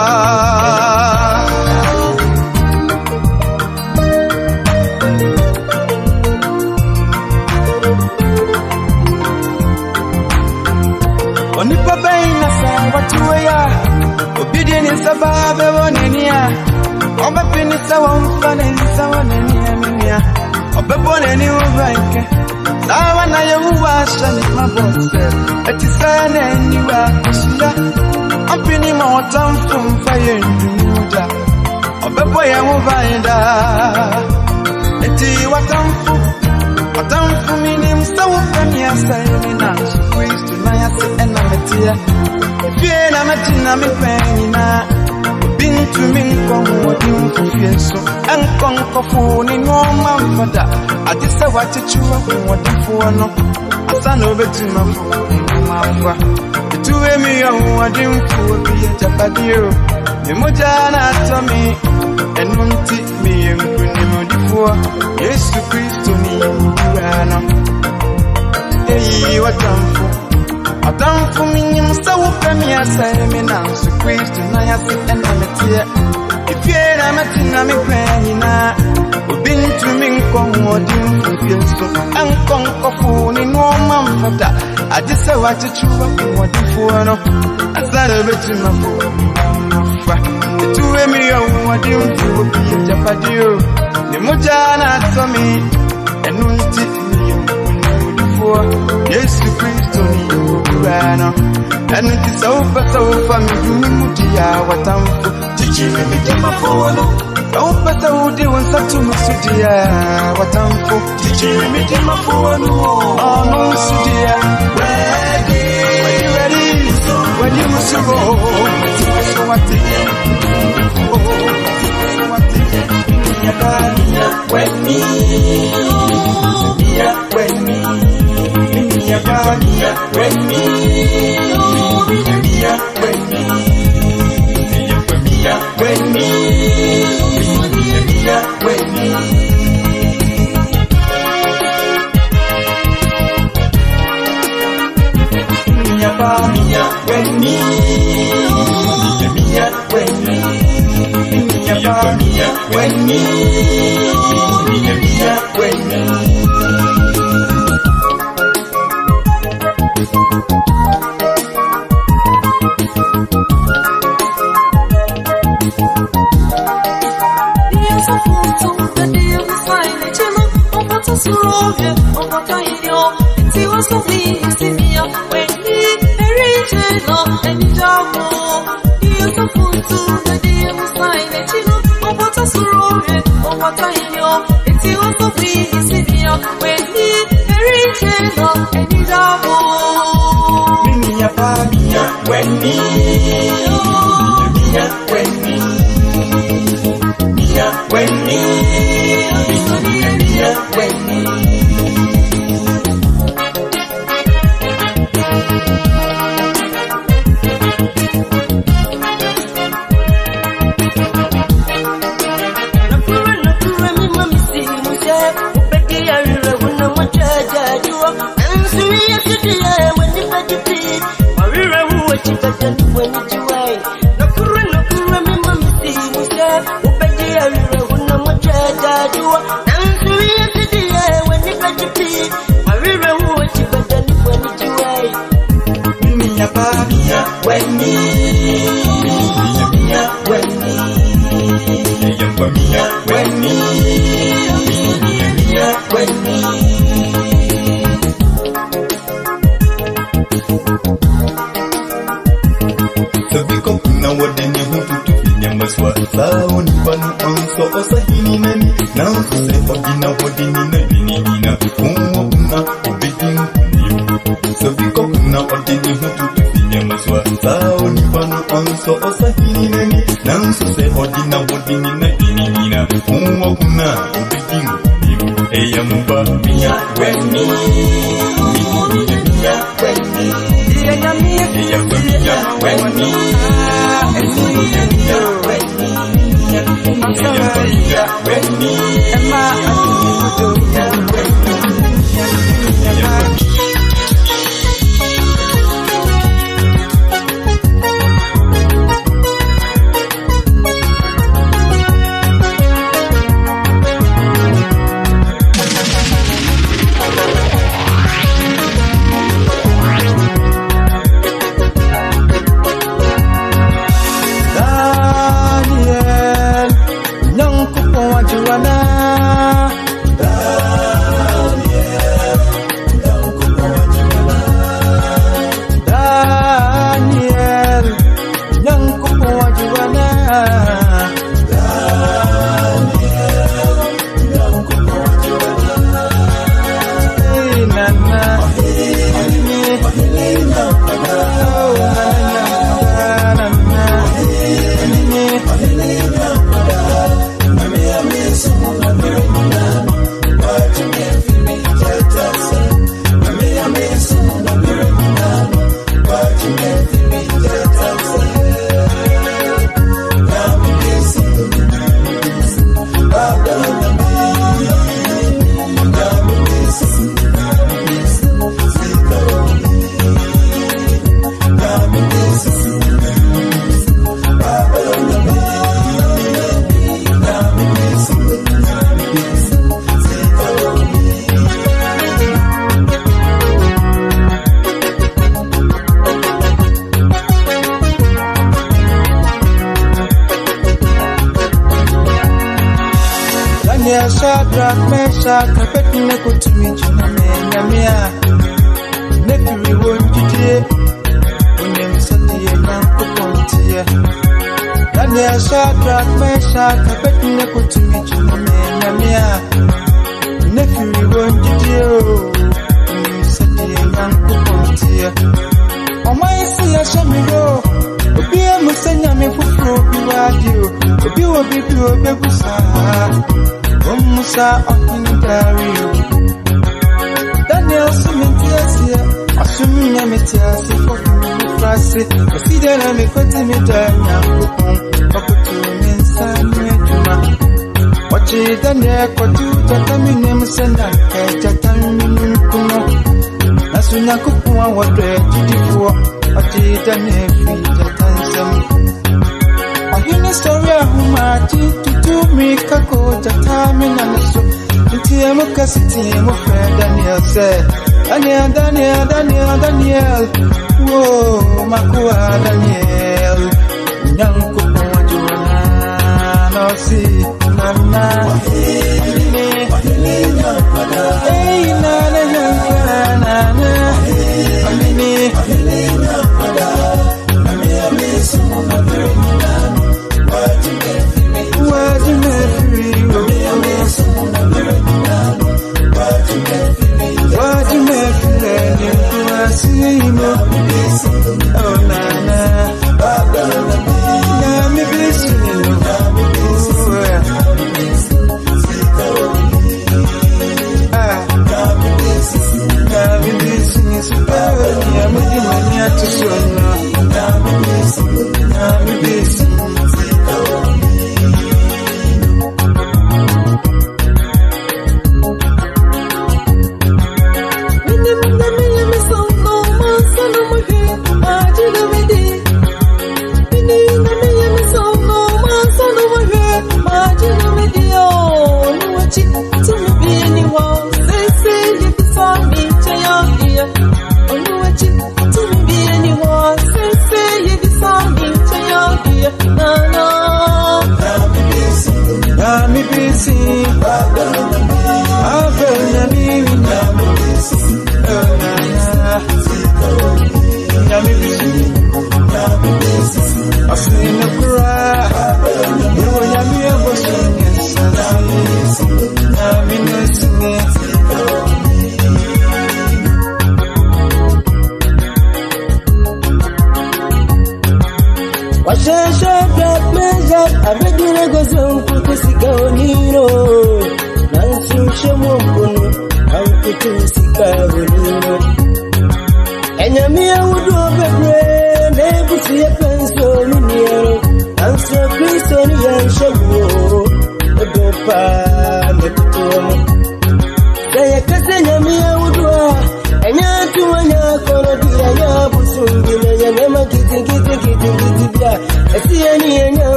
ho bɛnkɛ saa wa na yehowa ahyɛ ne mabɔ sɛ ɛte sɛ na aniwa ahyia ɔmpene ma ɔtamfo mfa yɛ ndumu da ɔbɛbɔ yɛn ho ban daa enti watamfo ɔtamfo menim sɛ wopɛ me asɛe me nanso kristo na yɛse ɛna meteɛ fie na na nyinaa obi ntumi nkɔ hoɔdenfo fie so ɛnkɔ nkɔfo ne nɔɔma mfada ade sɛ wakyekyew ahoɔdenfoɔ no asa na obɛtumi afo nɔɔma afa ɛtuwe mi yɛ hoɔdenfoɔ bi agyapadeɛ o me mogya na atɔ me ɛno nti meyɛ nkonimdifoɔ yesu kristo ne yɛwura no eyi watamfo atamfo menyim sɛ wopɛ me asɛe me nanso kristo na yɛase ɛna meteɛ efie na mɛte na mepɛ nyinaa. Obi ntumi nkɔ hoɔdenfo fie nso. Ɛnkɔ nkɔfo ne noɔma mfata agye sɛ wakyekyew ahoɔdenfoɔ no ansa na obɛtumi afo fa ɛtuwe me yɛ ahoɔdenfoɔ bi agyapadeɛ o. Ne mogya na atɔ me. Ɛno nti nkonimdifoɔ yesu kristo ne yɛwɔwura no ɛno nti sɛ wopɛ sɛ wofa me dumi mu di a watamfo kyikyiri me de mafoɔ no sɛ wopɛ sɛ wode wo nsa to me so di a watamfo kyikyiri me de mafoɔ no ɔno nso di a wadi wadi wadi mu so bɔ so wate when me, when me, yeah, yeah, when me, yeah, when me, yeah, when me, yeah, when me. Yeah, when me, yeah, when me, yeah, when me, yeah, when me. suoge ọmọkà ìyọ tí wọ́n sún mi ìsinmi ọ̀pẹ ní eré ìjẹ lọ ẹnìjọ ọmọ iye tó kún tó lẹ́dí ẹ̀mùsà ìrètínú ọmọ tó sọ̀rọ̀ rẹ̀ ọmọkà ìyọ tí wọ́n sún mi ìsinmi ọ̀pẹ ní eré ìjẹ lọ ẹnìjọ ọmọ. Mímìyàn bá míyàn wẹ̀ ní míyàn míyàn.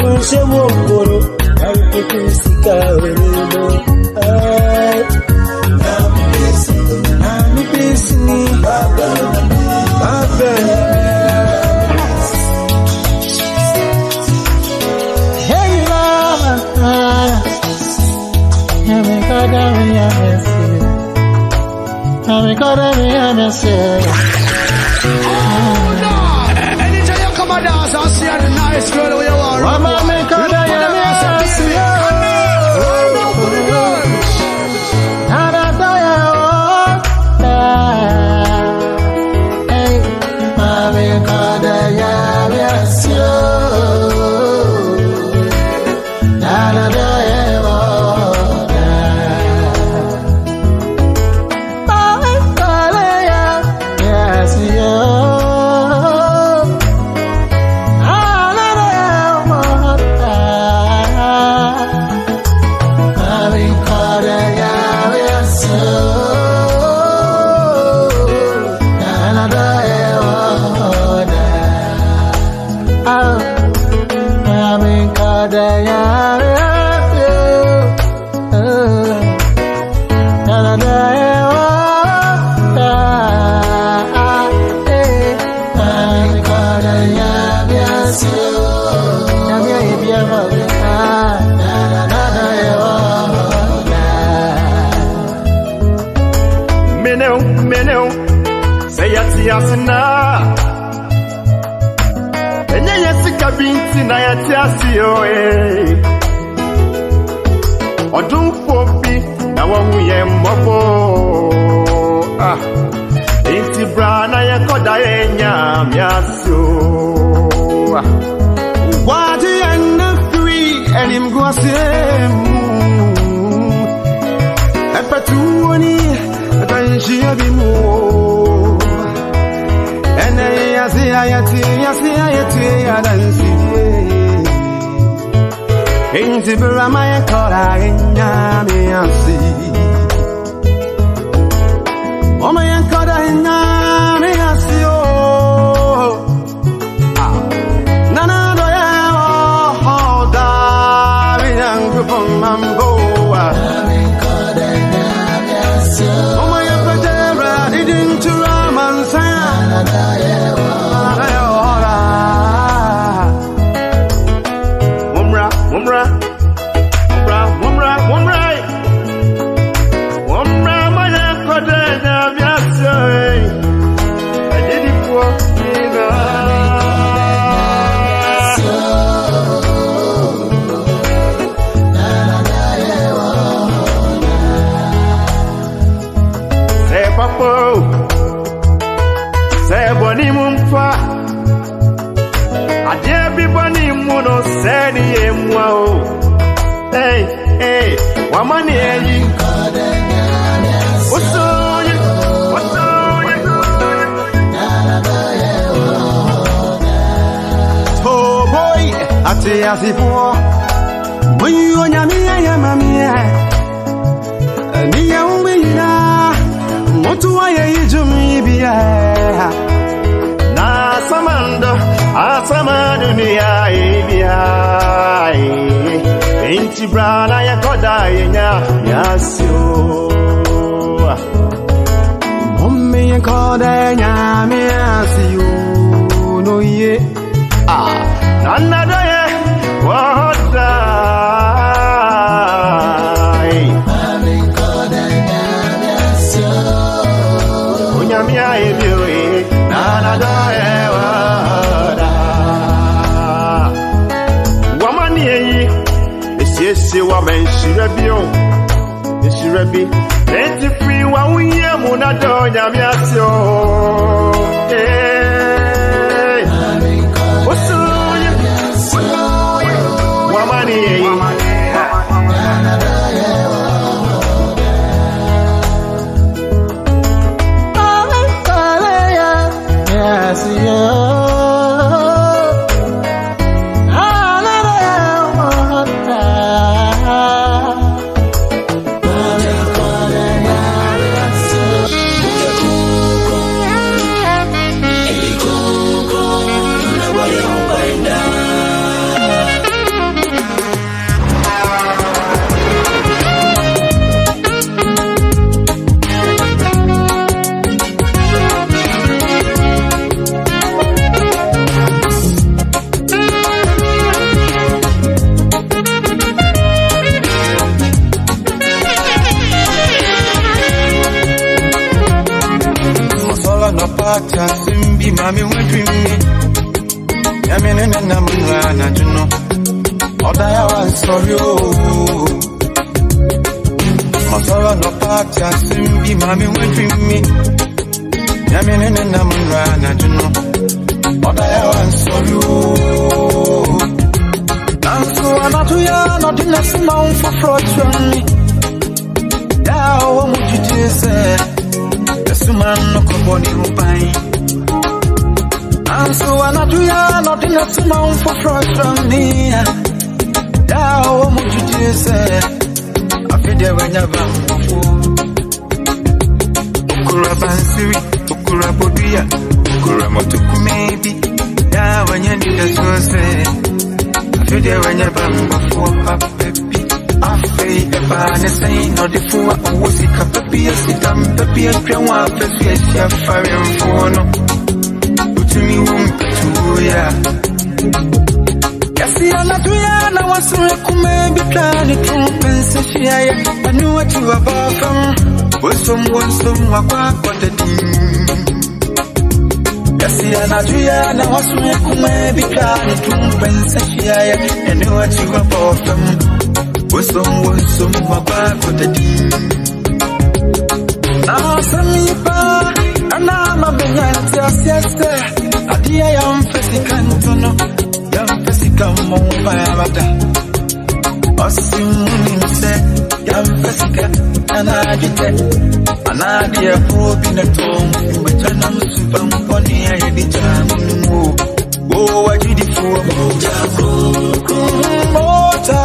I'm womboro nankutuzigaanino nami bisini babe babe I'm recording me, I'm Vamos. njia bimuo ene yasiya yati yasiya yati yadansiye inti birama yekola enyami asi ate asifuo Mwenye onyamia ya mamia Niya umbe yina Motu wa ye ijumi biya Na samando Asamanu ni ya ibiya Inti brana ya koda yenya Yasio Mumme ya koda yenya Yasio No ye shire bi o. Ni shire bi. Enti wa wo ye mu na do nya mi o. Eh sorry oh Masala na pata simbi mami wepi mi Yami nene na mwa na juno Oda ya wa sorry oh Nansu anatu ya no di dina sima umfafro chwani Ya owa mujitise Yasuman no koboni rupai Ansu anatuya no dina suma un for frustration Ya o mujitise Afide wenya bamfu Ukura bansiri Ukura bodia Ukura motuku maybe. Ya wenya nida sose Afide wenya bamfu Papepi afei ɛbaa ne sɛn na ɔde foa ɔwɔ sika papi asida mpapi atwa ho a pɛ so ahyia faremfoɔ no wotumi wo mpatuo yɛ a na wasere kuma bi ne to pɛnsɛ hyiaeɛ ɛno akyi wabaa fam wosom wonsom wakɔ akɔdadim yɛse anadwo yɛ na wasere kuma bi ne to pɛnsɛ hyiaeɛ ɛno akyi wabaa fam Wosom wosom wabako dadi Na sami pa Ana mabenya nti asieste Adia ya mfesi kantono Ya mfesi kama mbaya bada Osimuni mse Ya mfesi ka Ana ajite Ana adia probi na tomu Mbachana msupa mponi ya yedi jamu Wo wajidi fuwa moja Moja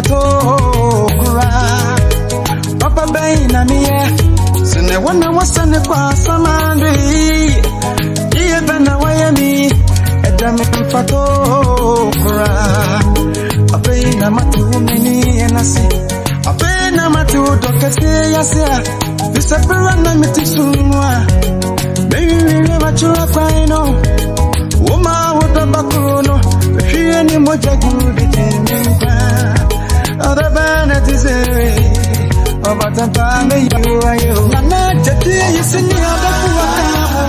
edami mfato. Papa Bain and yeah, Sene wana wasane kwa samandi. Iye bena wayemi, edami mfato kura. Apena matu mini enasi. Apena matu dokesi yasia. Visapira na mitisumwa. Baby, machua kwaino Uma wuta bakuno Shie ni moja gudi jimimpa Arabana tizere Obata pame yu ayo Nana jati yisini adakuwa kama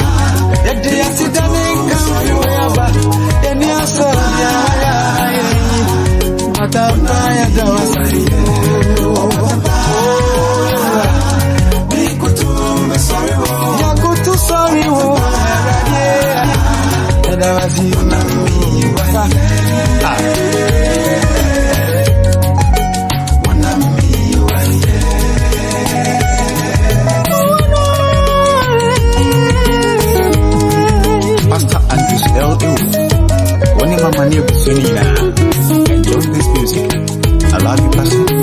Yadi yasidani kama yu yaba. Yani asara ya ya Mata paya dawasa Yakutu sorry wo. Yadawasi Ah Mama Enjoy this music. I love you, Pastor.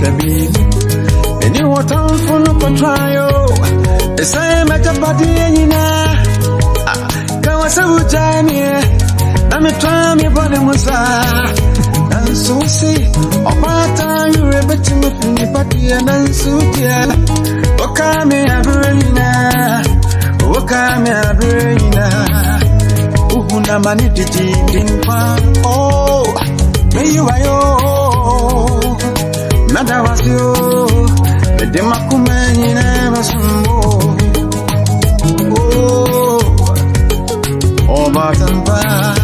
kabi ɛni wɔtɔn funu kɔtɔayo ɛsɛn mɛtɛpati yɛ nyinaa kawasawu jɛ niɛ na mi tɔn mi bɔ ne mu saa bode musa Nansusi Obata yure beti mfini patia Nansutia Wakame abrelina Wakame abrelina Uhuna mani dijindinfa Oh Meyiwayo Nada wasyo Ede makume nyine masumbo Oh Obatampa Eti se mi diti o se mi numu o Me ya di se we ni mo nyam Me de ma bra bo nyina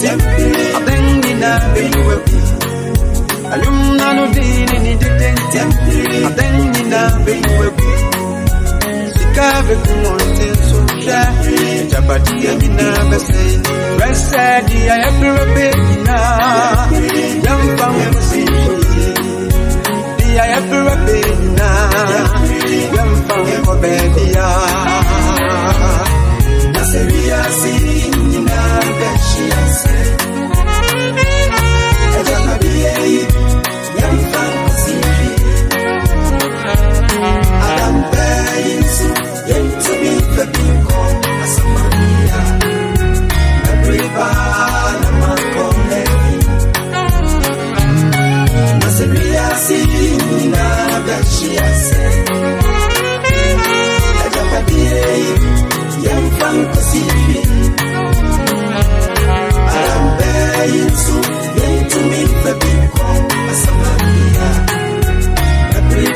dedente. Adengi na beluwe. Anyum nanu dini ni dedente. Adengi na beluwe. Sikabe kumonte sosha. Jabati ya jina bese. Resa dia ya pirabe jina. Yampa mwesi. Dia ya pirabe jina. Yampa mkobe dia. Naseria si jina beshi ya se.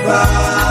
levar.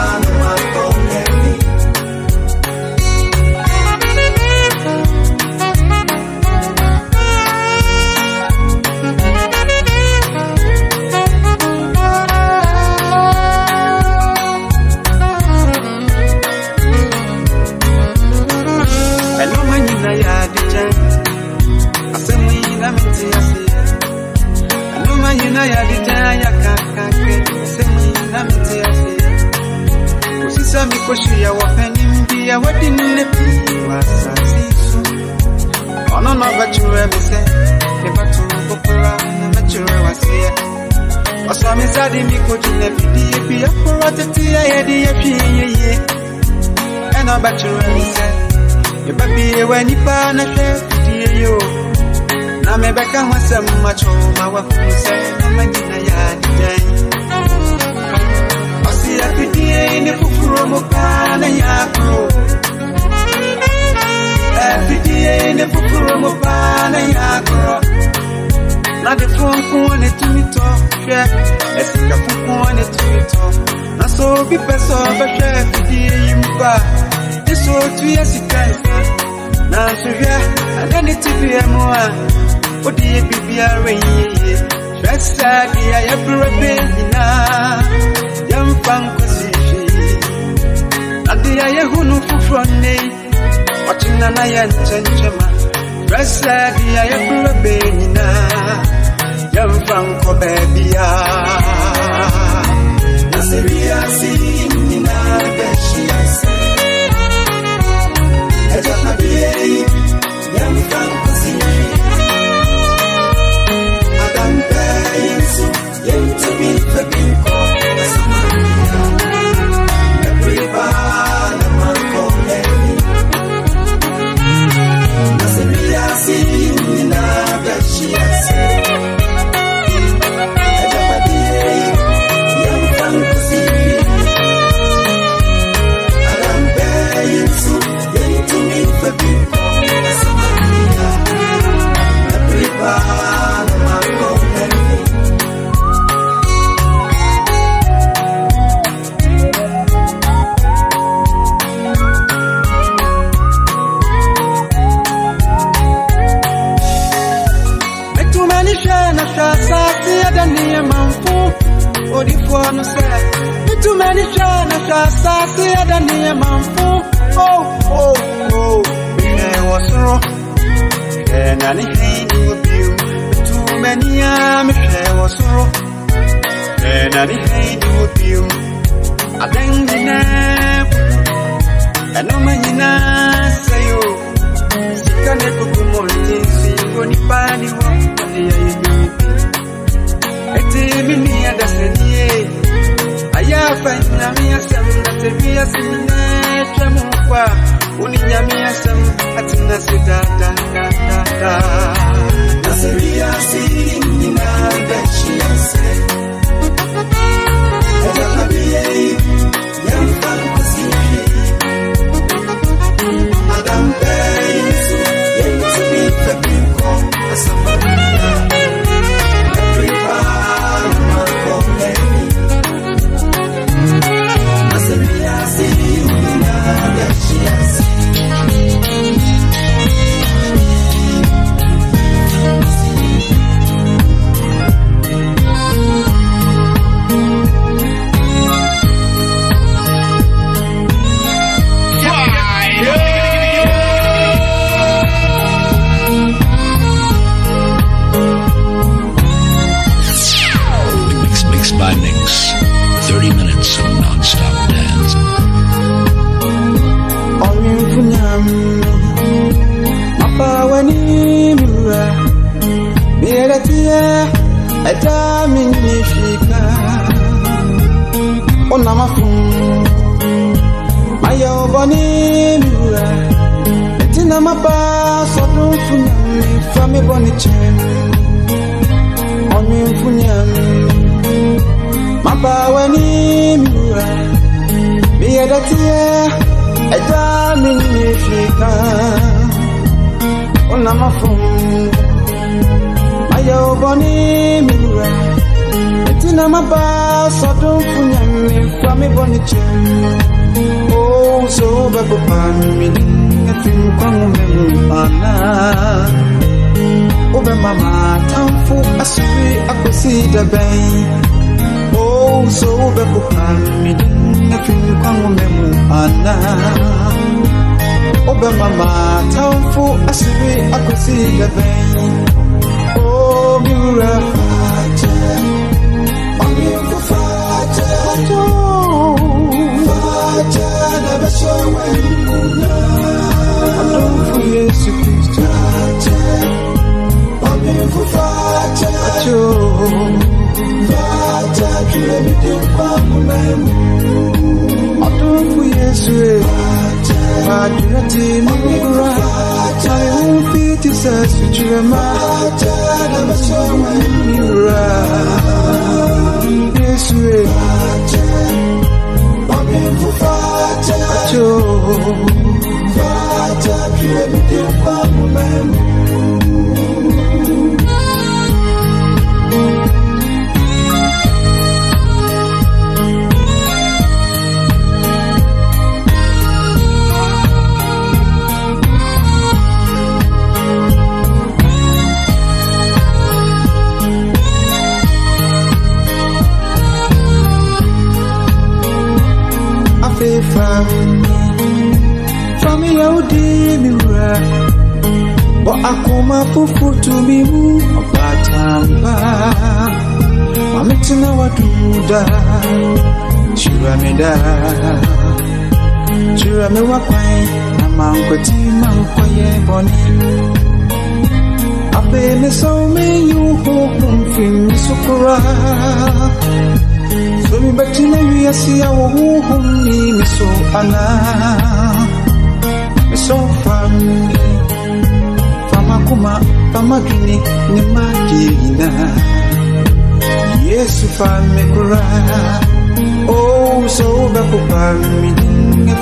Sadi mi kojine bidi ebi ya kura teti ya yedi ya pi ye ye. Eno bachure mi se. Yebabie wa nipa na hwɛ fidie yo. Na mebɛka ho asɛm makyɛw ma wahunu sɛ na manyina yɛ adedɛn ɔse afidie ne foforo mu paa na yɛ akoro afidie ne paa na na de fonko ne tumi tɔ hwɛ asika fonko ne tumi tɔ na sɛ obi pɛ sɛ ɔbɛhwɛ afidie yi mpa ne sɛ otu yɛ sika nsa nanso hwɛ ada ne tibea mu a saa deɛ yɛbrɛ bɛ na deɛ yɛhu no foforɔ nnɛ yi ɔkyena na yɛ nkyɛnkyɛma hwɛ saa deɛ yɛbrɛ bɛ nyinaa yɛmfa nkɔ baabiaa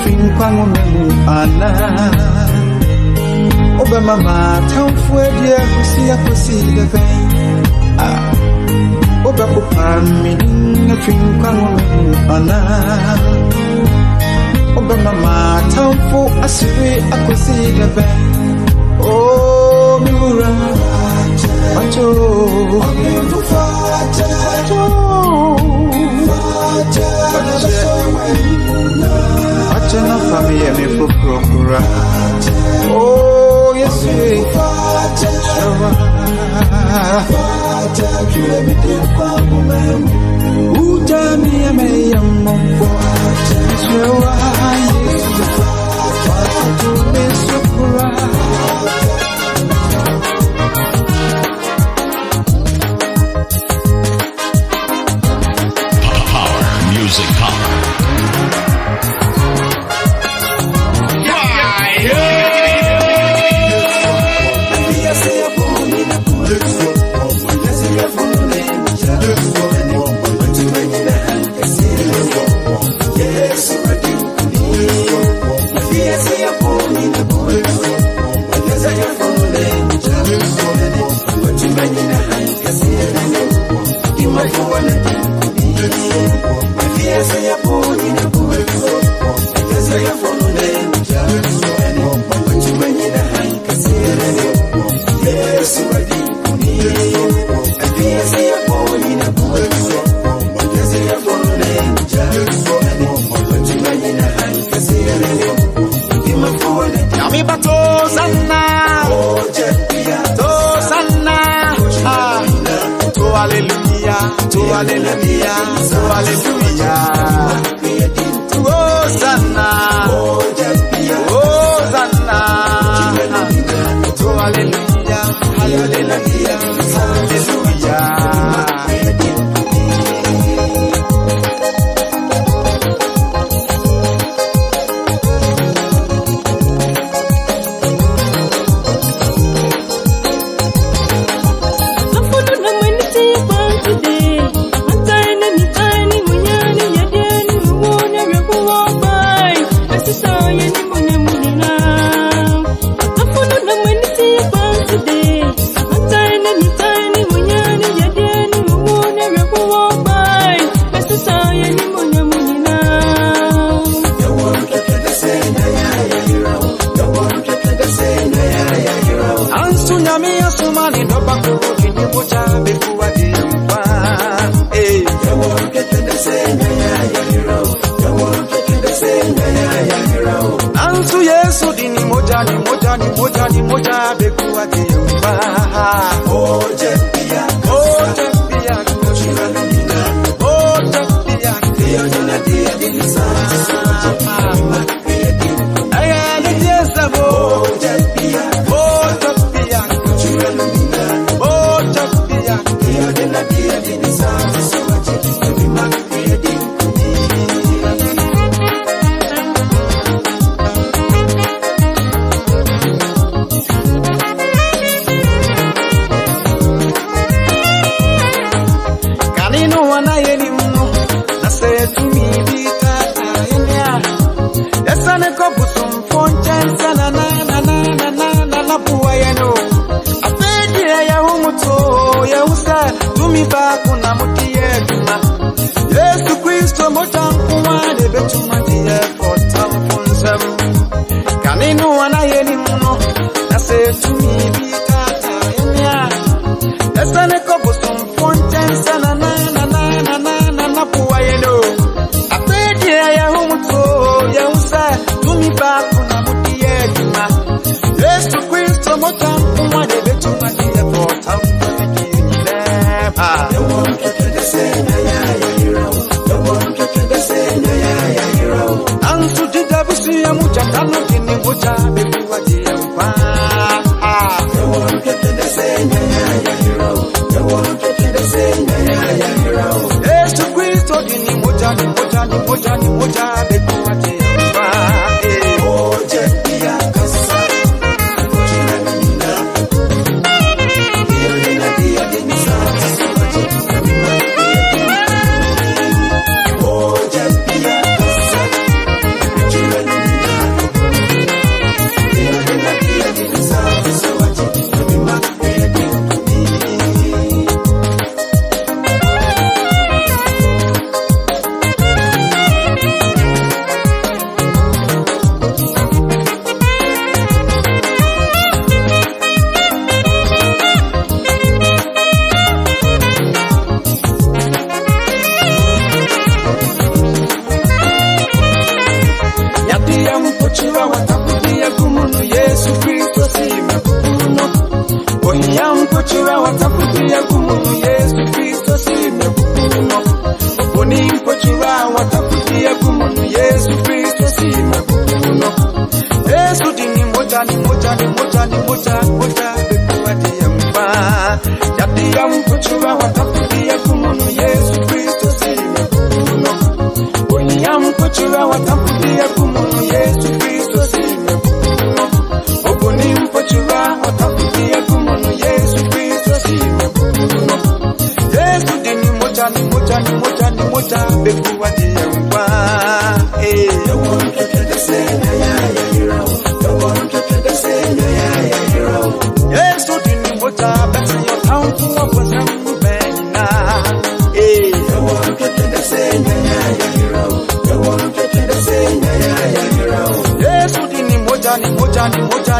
mfinkwango ne mu anaa wobɛma maatamfo adi akosi akosi dɛ bɛn wobɛpopa mmedin afinkwango ne mu anaa wobɛma maatamfo asiri akosi dɛ bɛn o me wura wato wato Jésus, Father, tu es béni par vous-même, ou ta mère, mais il y a mon Jésus,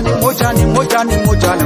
ni moja ni moja ni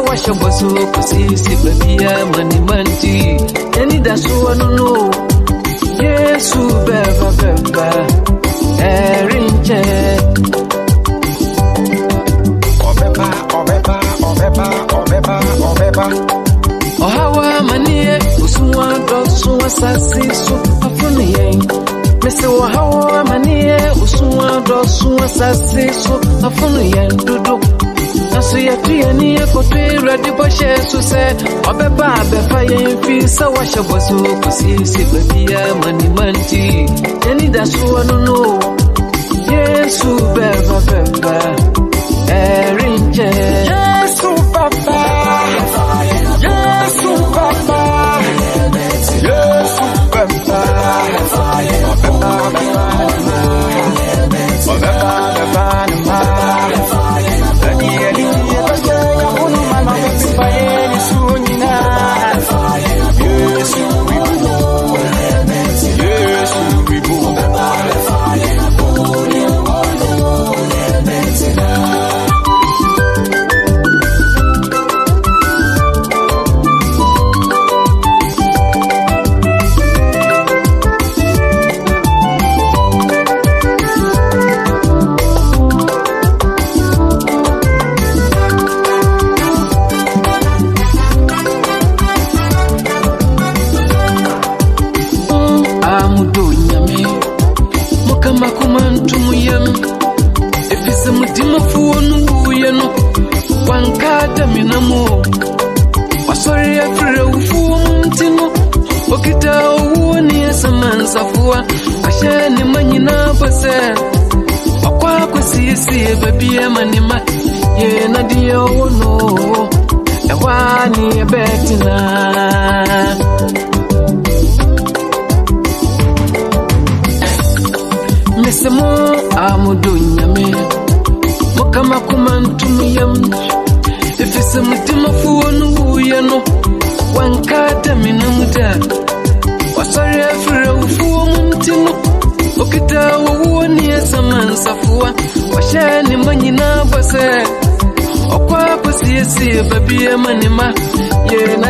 washa boso kusisi babia mani manti. Eni dasu anuno yesu beba beba erinche obeba obeba obeba obeba obeba. Ohawa manie usuwa dosuwa sasi su afuni yen mese wahawa manie usuwa dosuwa sasi su afuni yen duduk nso yɛto yɛni yɛkoto awurade bɔhyɛ so sɛ ɔbɛba abɛfa yɛn fi sɛ wɔhyɛ bɔ so kɔsiesi baabia manima nti yɛni da soɔ no no yesu bɛba bɛba ɛrenkyɛ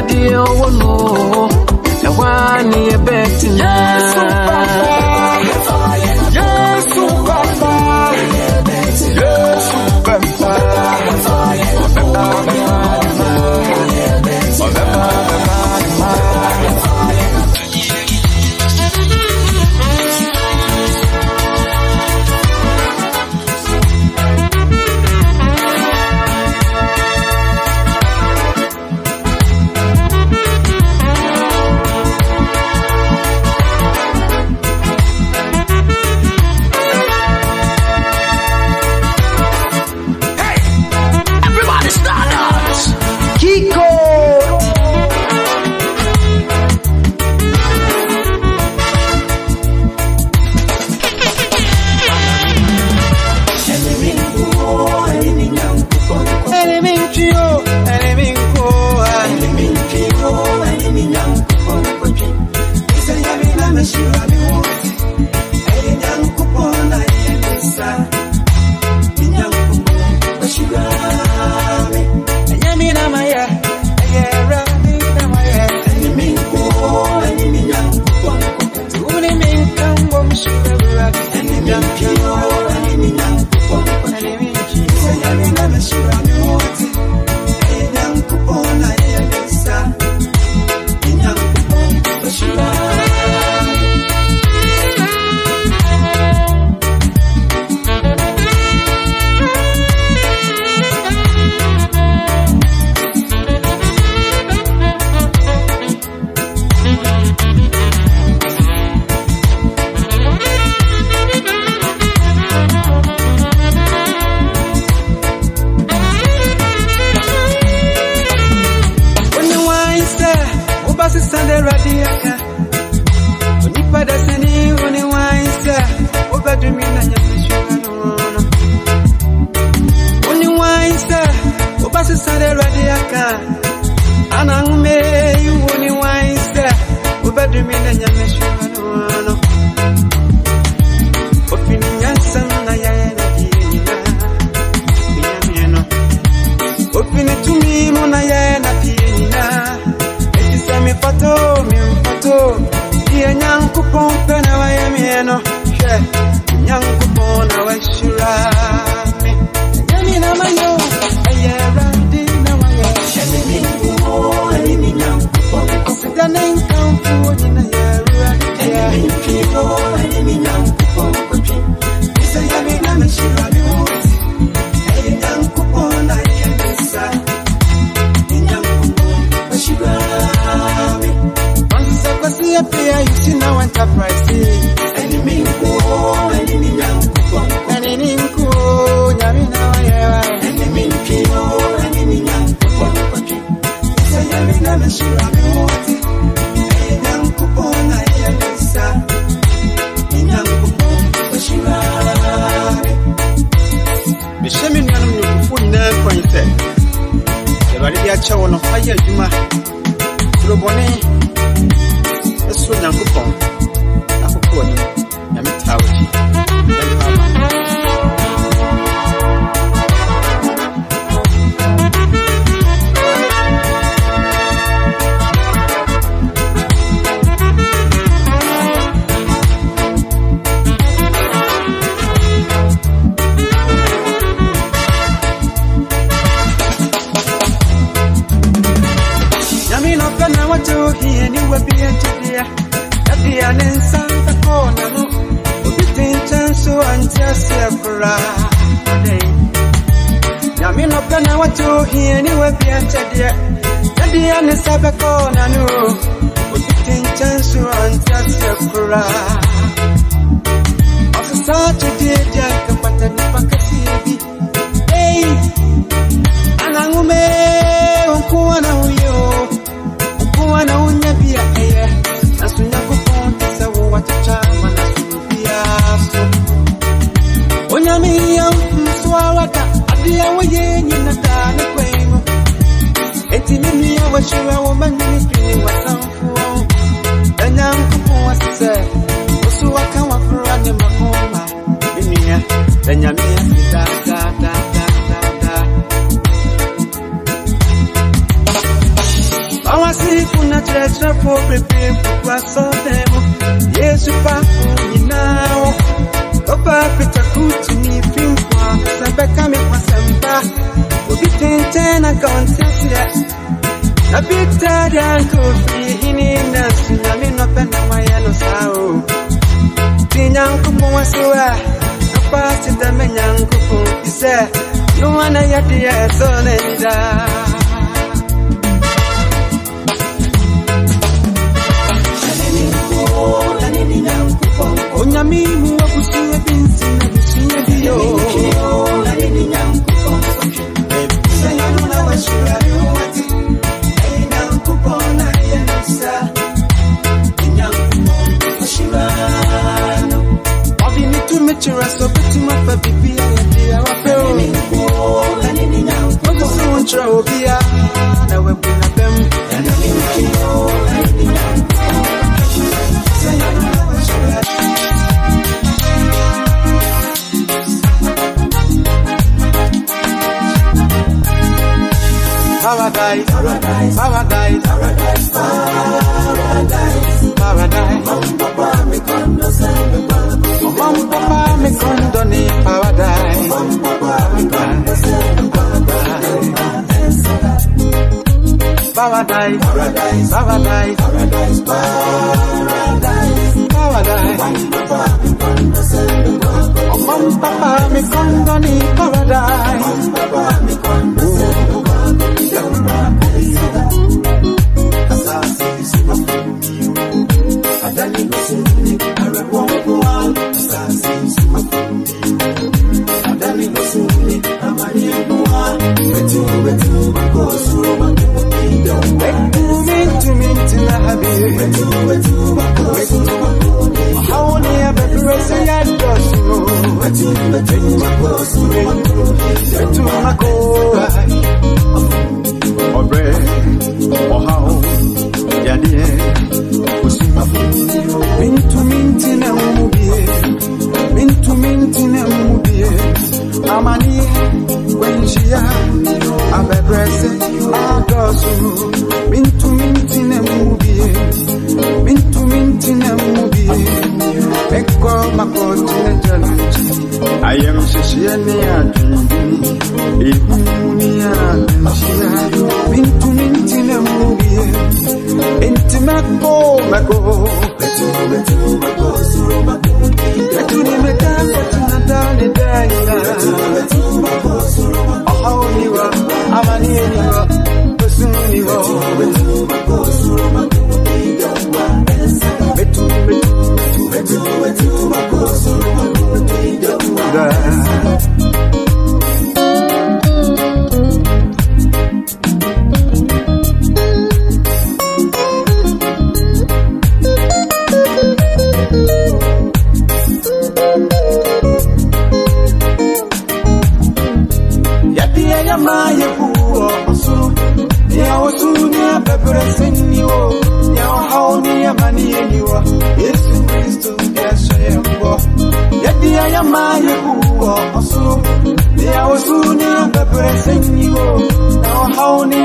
deɛ ɔwɔ no ɛhɔ a ne yɛbɛtenaa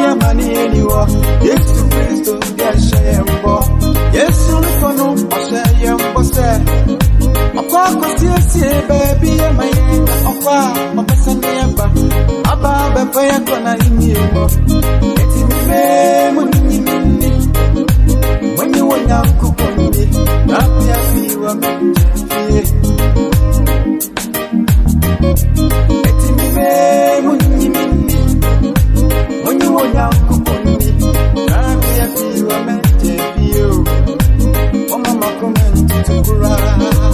ya mani eniwo yesu kristo ya nhyɛ yɛ mbɔ yesu nifɔ no ɔhyɛ yɛ mbɔ sɛ ɔkɔ akɔsiesie baabi yɛ ma yɛ ɔkɔ a ɔbɛsɛ ne yɛ ba aba bɛfɛ yɛ kɔ na yimie mbɔ eti mi fɛɛ mu ni nyimi nni wɔnyi wɔ nyankopɔn ni na pia fi wɔ me fie. Makomenti tukura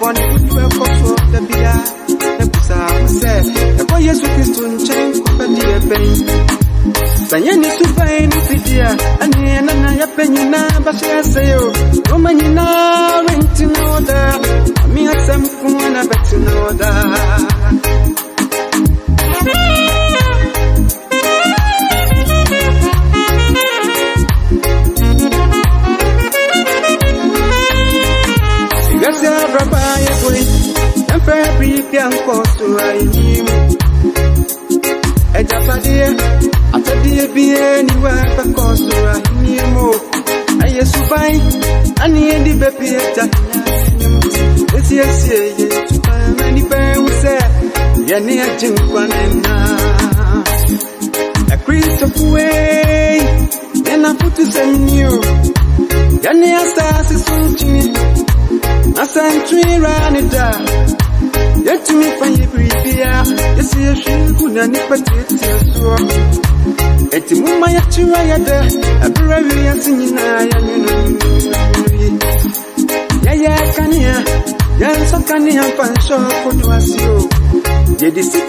bɔne wodu ɛkɔfoɔ da bia na busaa wo sɛ ɛkɔ yesu kristo nkyɛn kɔpɛ deɛ bɛn sɛ yɛ ne so bɛn no fidi a ɛneɛ nana yɛpɛ nyinaa say, oh, o roma nyinaa renti order. daa ame asɛm ko na bɛte no order. this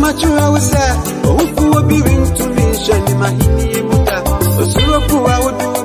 macho hauza hofu wa birintulisha ni mahini yebuta usuropu wa udu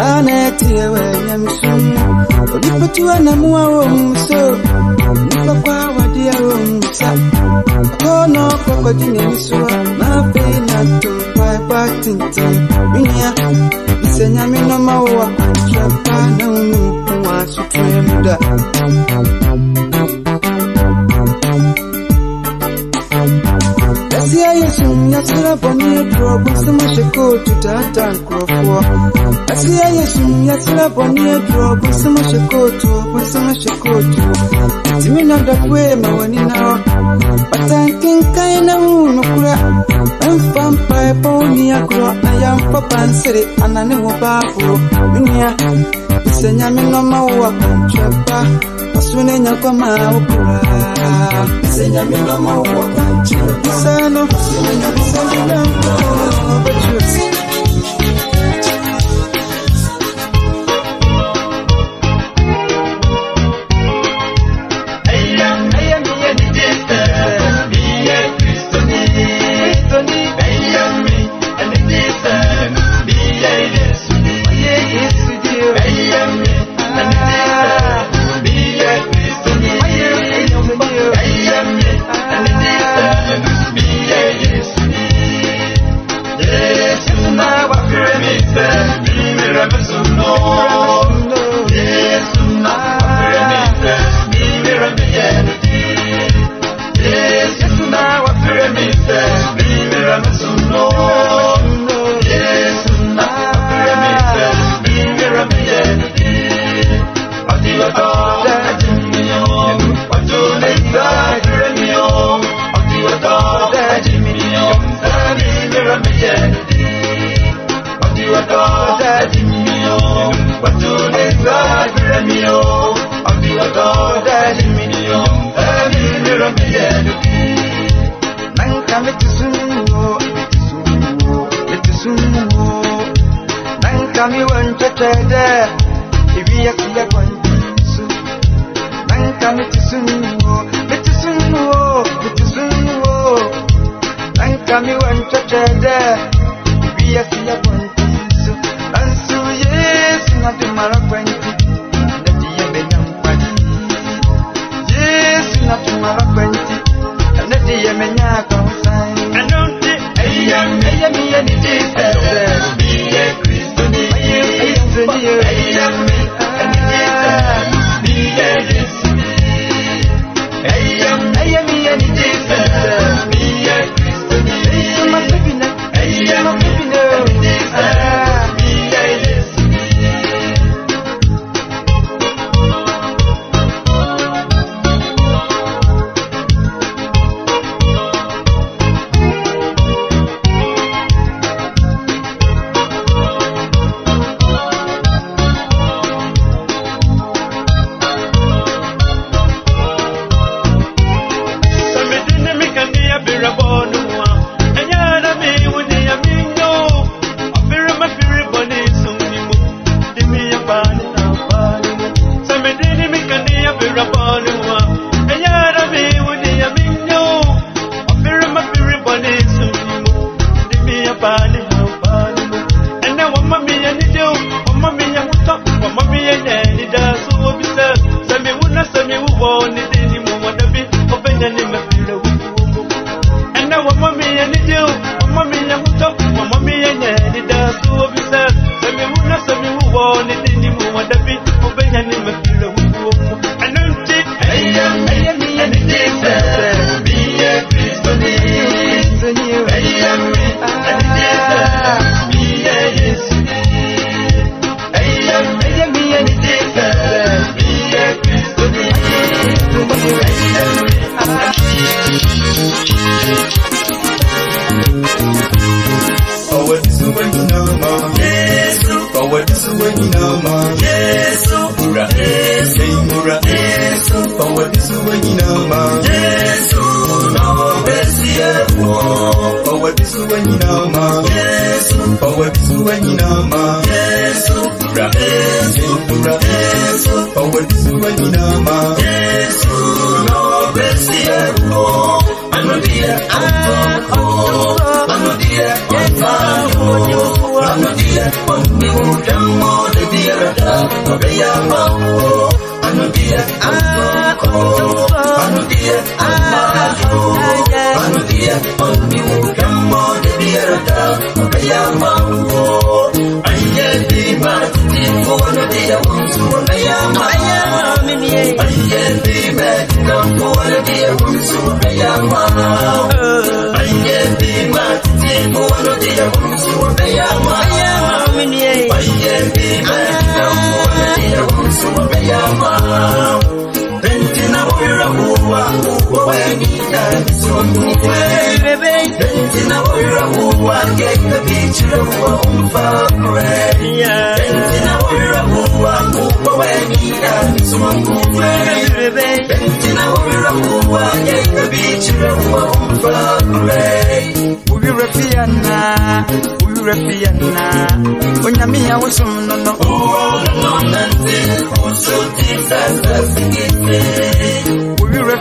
anetiye wenye msum ulipotua namua wo muso nipa kwa wadia wo musa kono koko jini msuwa mapina tumpae patinta minia isenyami noma wo wakutrapa na unupu wasutwe muda Yes, I assume you're still up on your troubles, so much a go to that and crop Asiye yeshim yasira bonye dro busumu shekoto busumu shekoto Timina dakwe mawani na Patankin kaina unukura Enfam pae pauni akro Ayam papan siri anani wababu Minia Isenya minoma wakunchapa nyakoma ukura Isenya minoma wakunchapa Isano Isenya minoma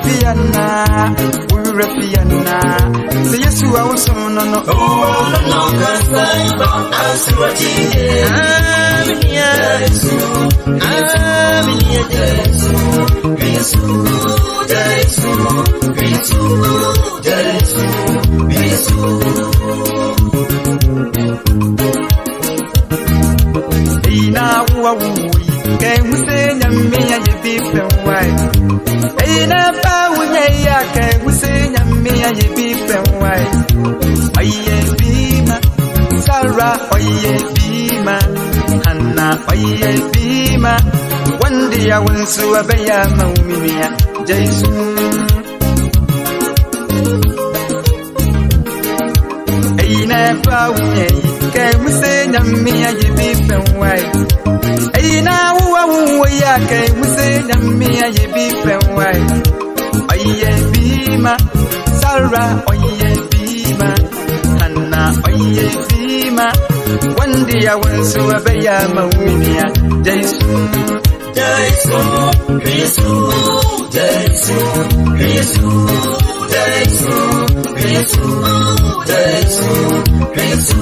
Fiana, we were Fiana. Say yes, you are also no, no, oh, no, no, Casai, but I see what you did. I'm here, I'm here, Jesu, Jesu, Jesu, Jesu, Jesu, Jesu. Ina ba wunye ya ke wusenya mi aye bi pe wai. Oye bima, Sarah oye ma, Hannah oye ma. One day I will sue a beya maumia, Jesus. Ina ba wunye ke wusenya mi aye bi pe wai wo ya ke muse na mi aye bi pe wa oye bi ma sara oye be ma hanna oye bi ma wandi ya wansu abe ya mawunia jesu jesu kristu jesu kristu jesu jesu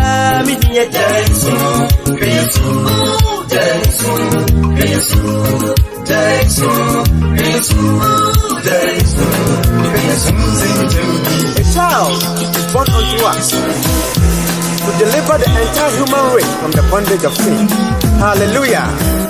A child is born unto us to deliver the entire human race from the bondage of sin. Hallelujah.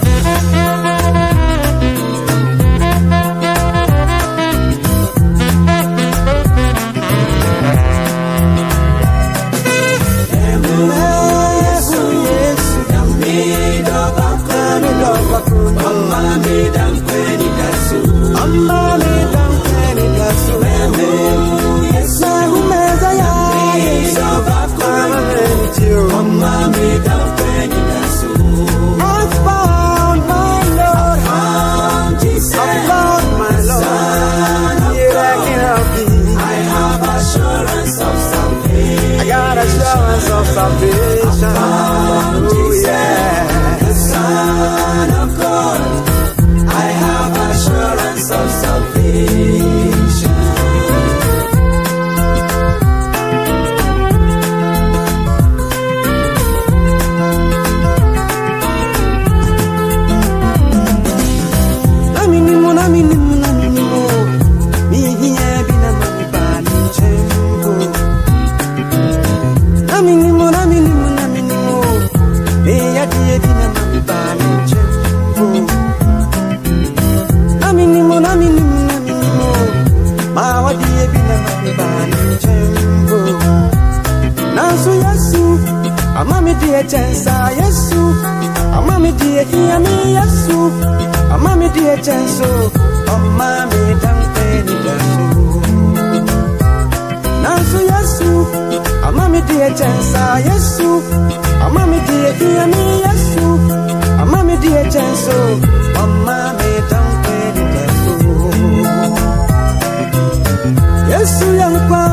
Amami diye chenso. Amami dampeni dasu. Nansu Yesu, amami diye chensa Yesu. Amami diye hiyami Yesu. Amami diye chenso. Amami dampeni dasu. Yesu yankwa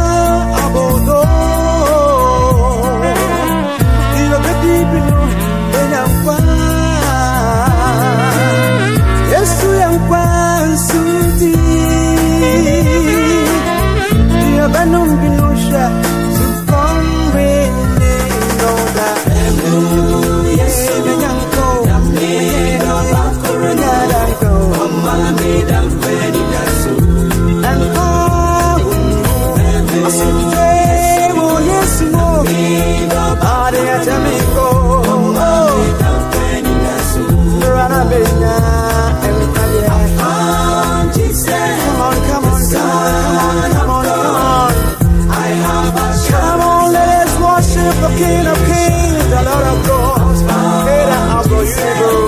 creator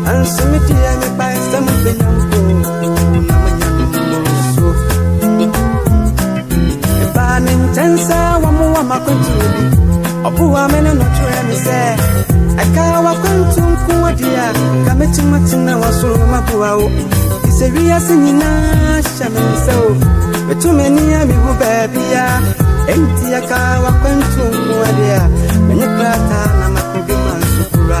o ɔsa meyade no kyerɛ me sɛ ɛka wayaresa nko adeɛ a ka mɛtimatena wɔ so masɛdeɛ nanso wiase mmɔ wifommo isɛ ɔbɛwie na wakom na wasɛe o nanso medeɛ mebae sɛ mobɛnya mpo na manya mmɔ so ɛbaa ne nkyɛnsa wɔ mo wɔ makwantuo bi ɔboa me ne no kyerɛ me sɛ ɛka wakwantu nko adeɛ a ka mɛtimatena wɔ so maboa o sɛ wiase nyinaa hyɛ me nsɛ o metumi nia me ho baabia ɛnti aka wakwantu nko ade a menye krataa na makɔbi ma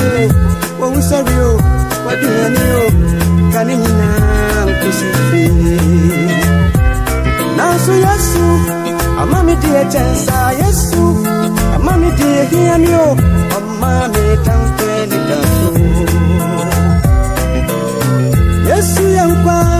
wayɛ me so wɔwu sɔre o waduane o ka ne nyinaa nkosi fie nanso yesu ama me deɛ kyɛnsa yesu ama me deɛ hia me o ɔma me tamfɛ ne da so yesu yɛ nkwa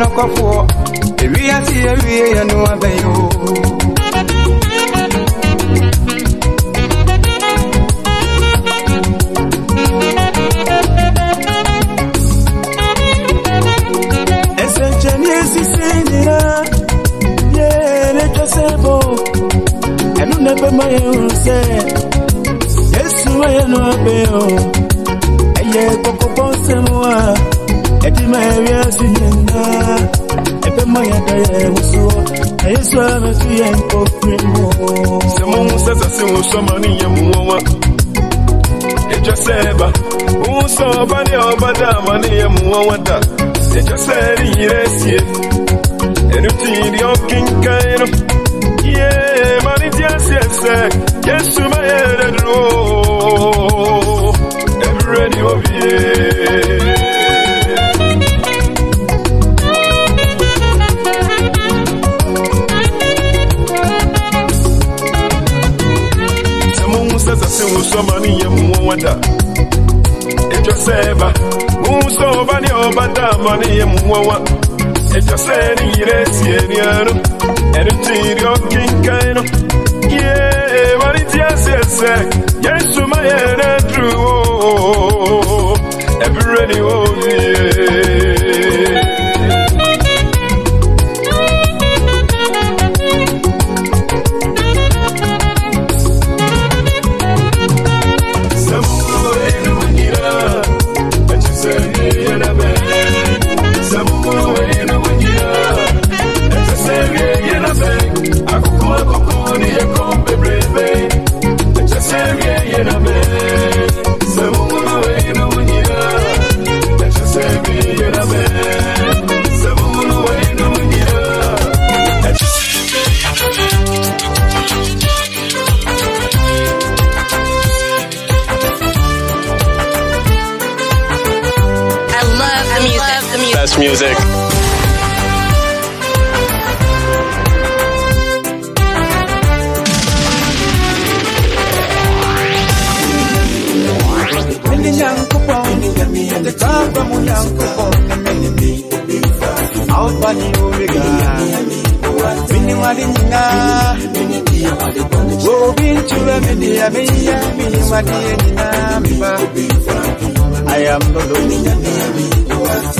nyankopɔn yɛ nokɔfoɔ ewiase awie yɛ no abɛn o sɛ se wo sɔma ne yɛ mu wɔwa ɛtwa sɛ ɛba wohu sɛ ɔba ne a ɔba da ama ne yɛ mu wɔwa da ɛtwa sɛ ne yerɛ asie ɛno nti deɛ ɔkenkan no ye ma ne ti yerɛ asie nea no ɛno nti deɛ ɔkenkan no ye ma ne ti aseɛ sɛ yesu ma yɛ daduro ɛberɛ ne music. Best music. Mini nyankopɔn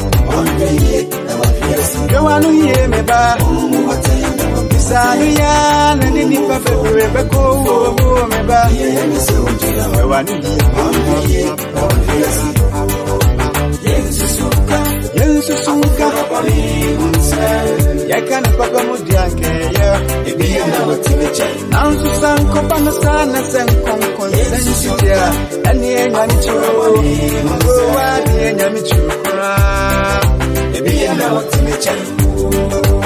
Yowanu ye me ba. Bisanu ya na ni wo wo me ni churo. Wa ni enya mi churo. Ebi ya na otime bi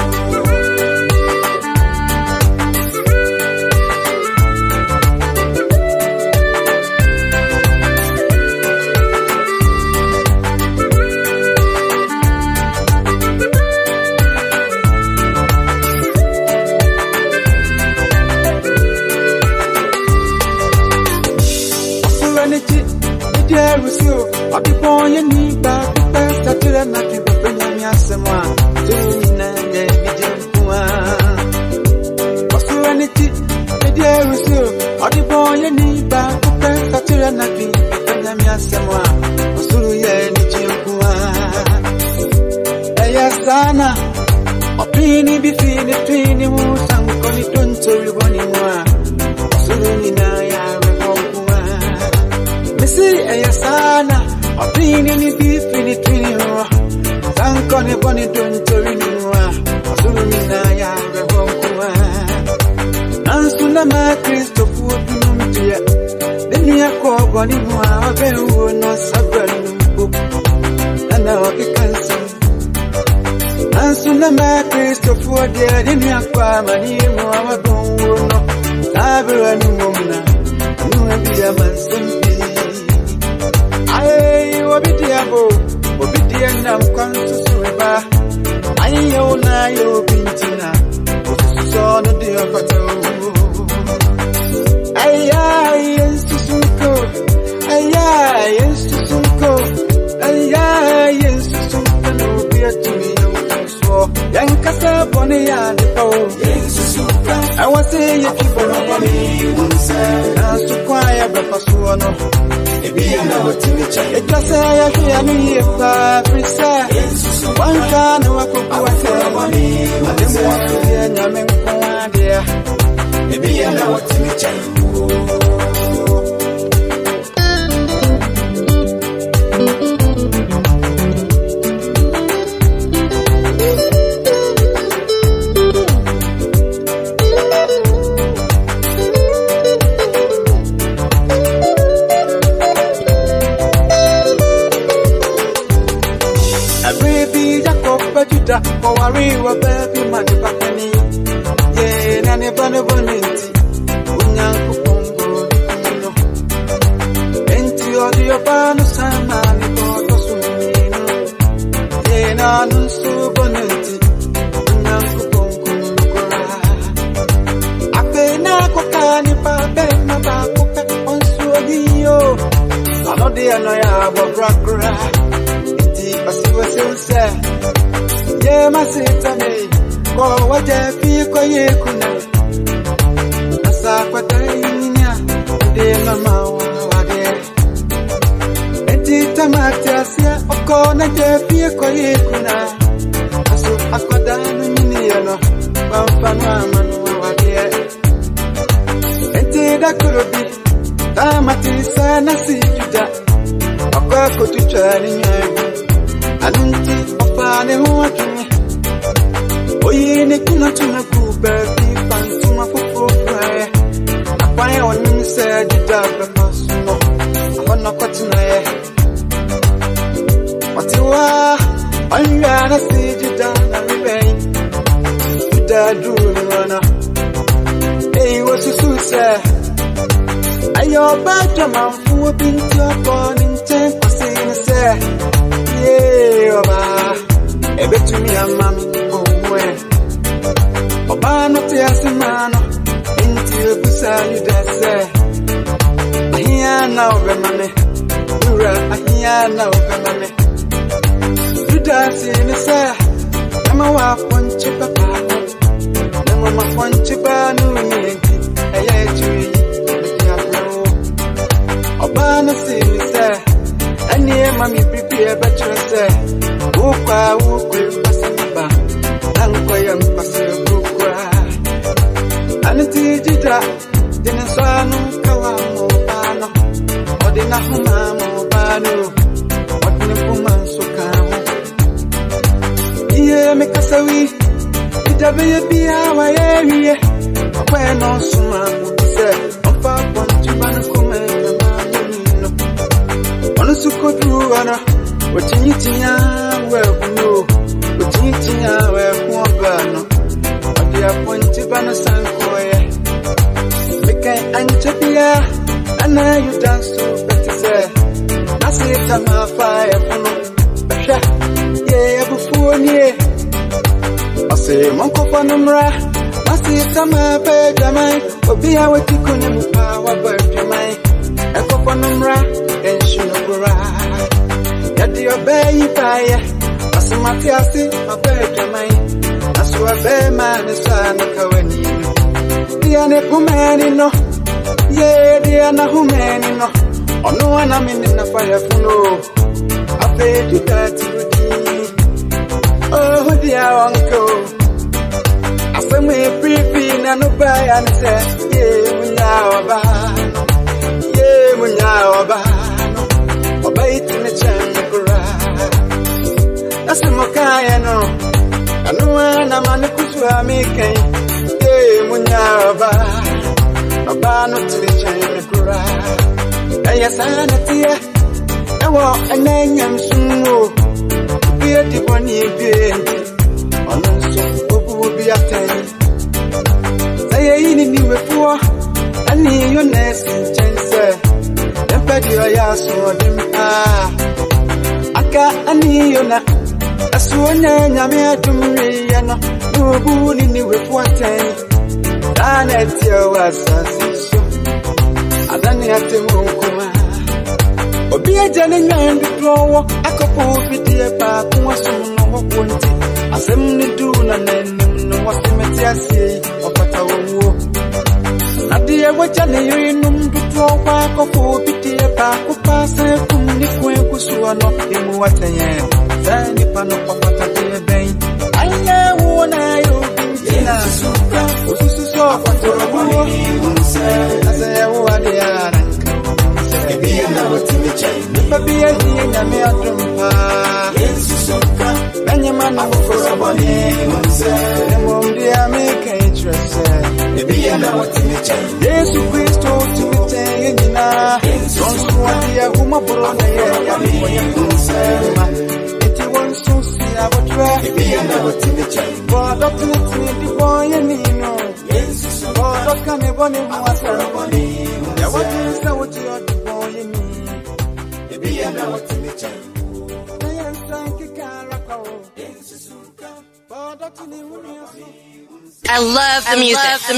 worry, baby,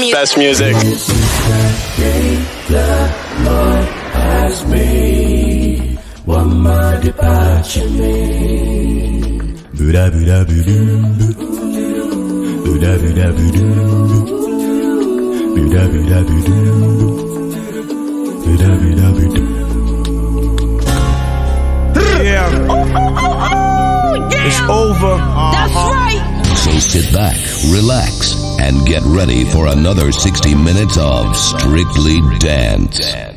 music. Best music. Yeah. Oh, oh, oh, yeah. It's over. That's uh -huh. right. So sit back, relax, and get ready for another 60 minutes of Strictly Dance.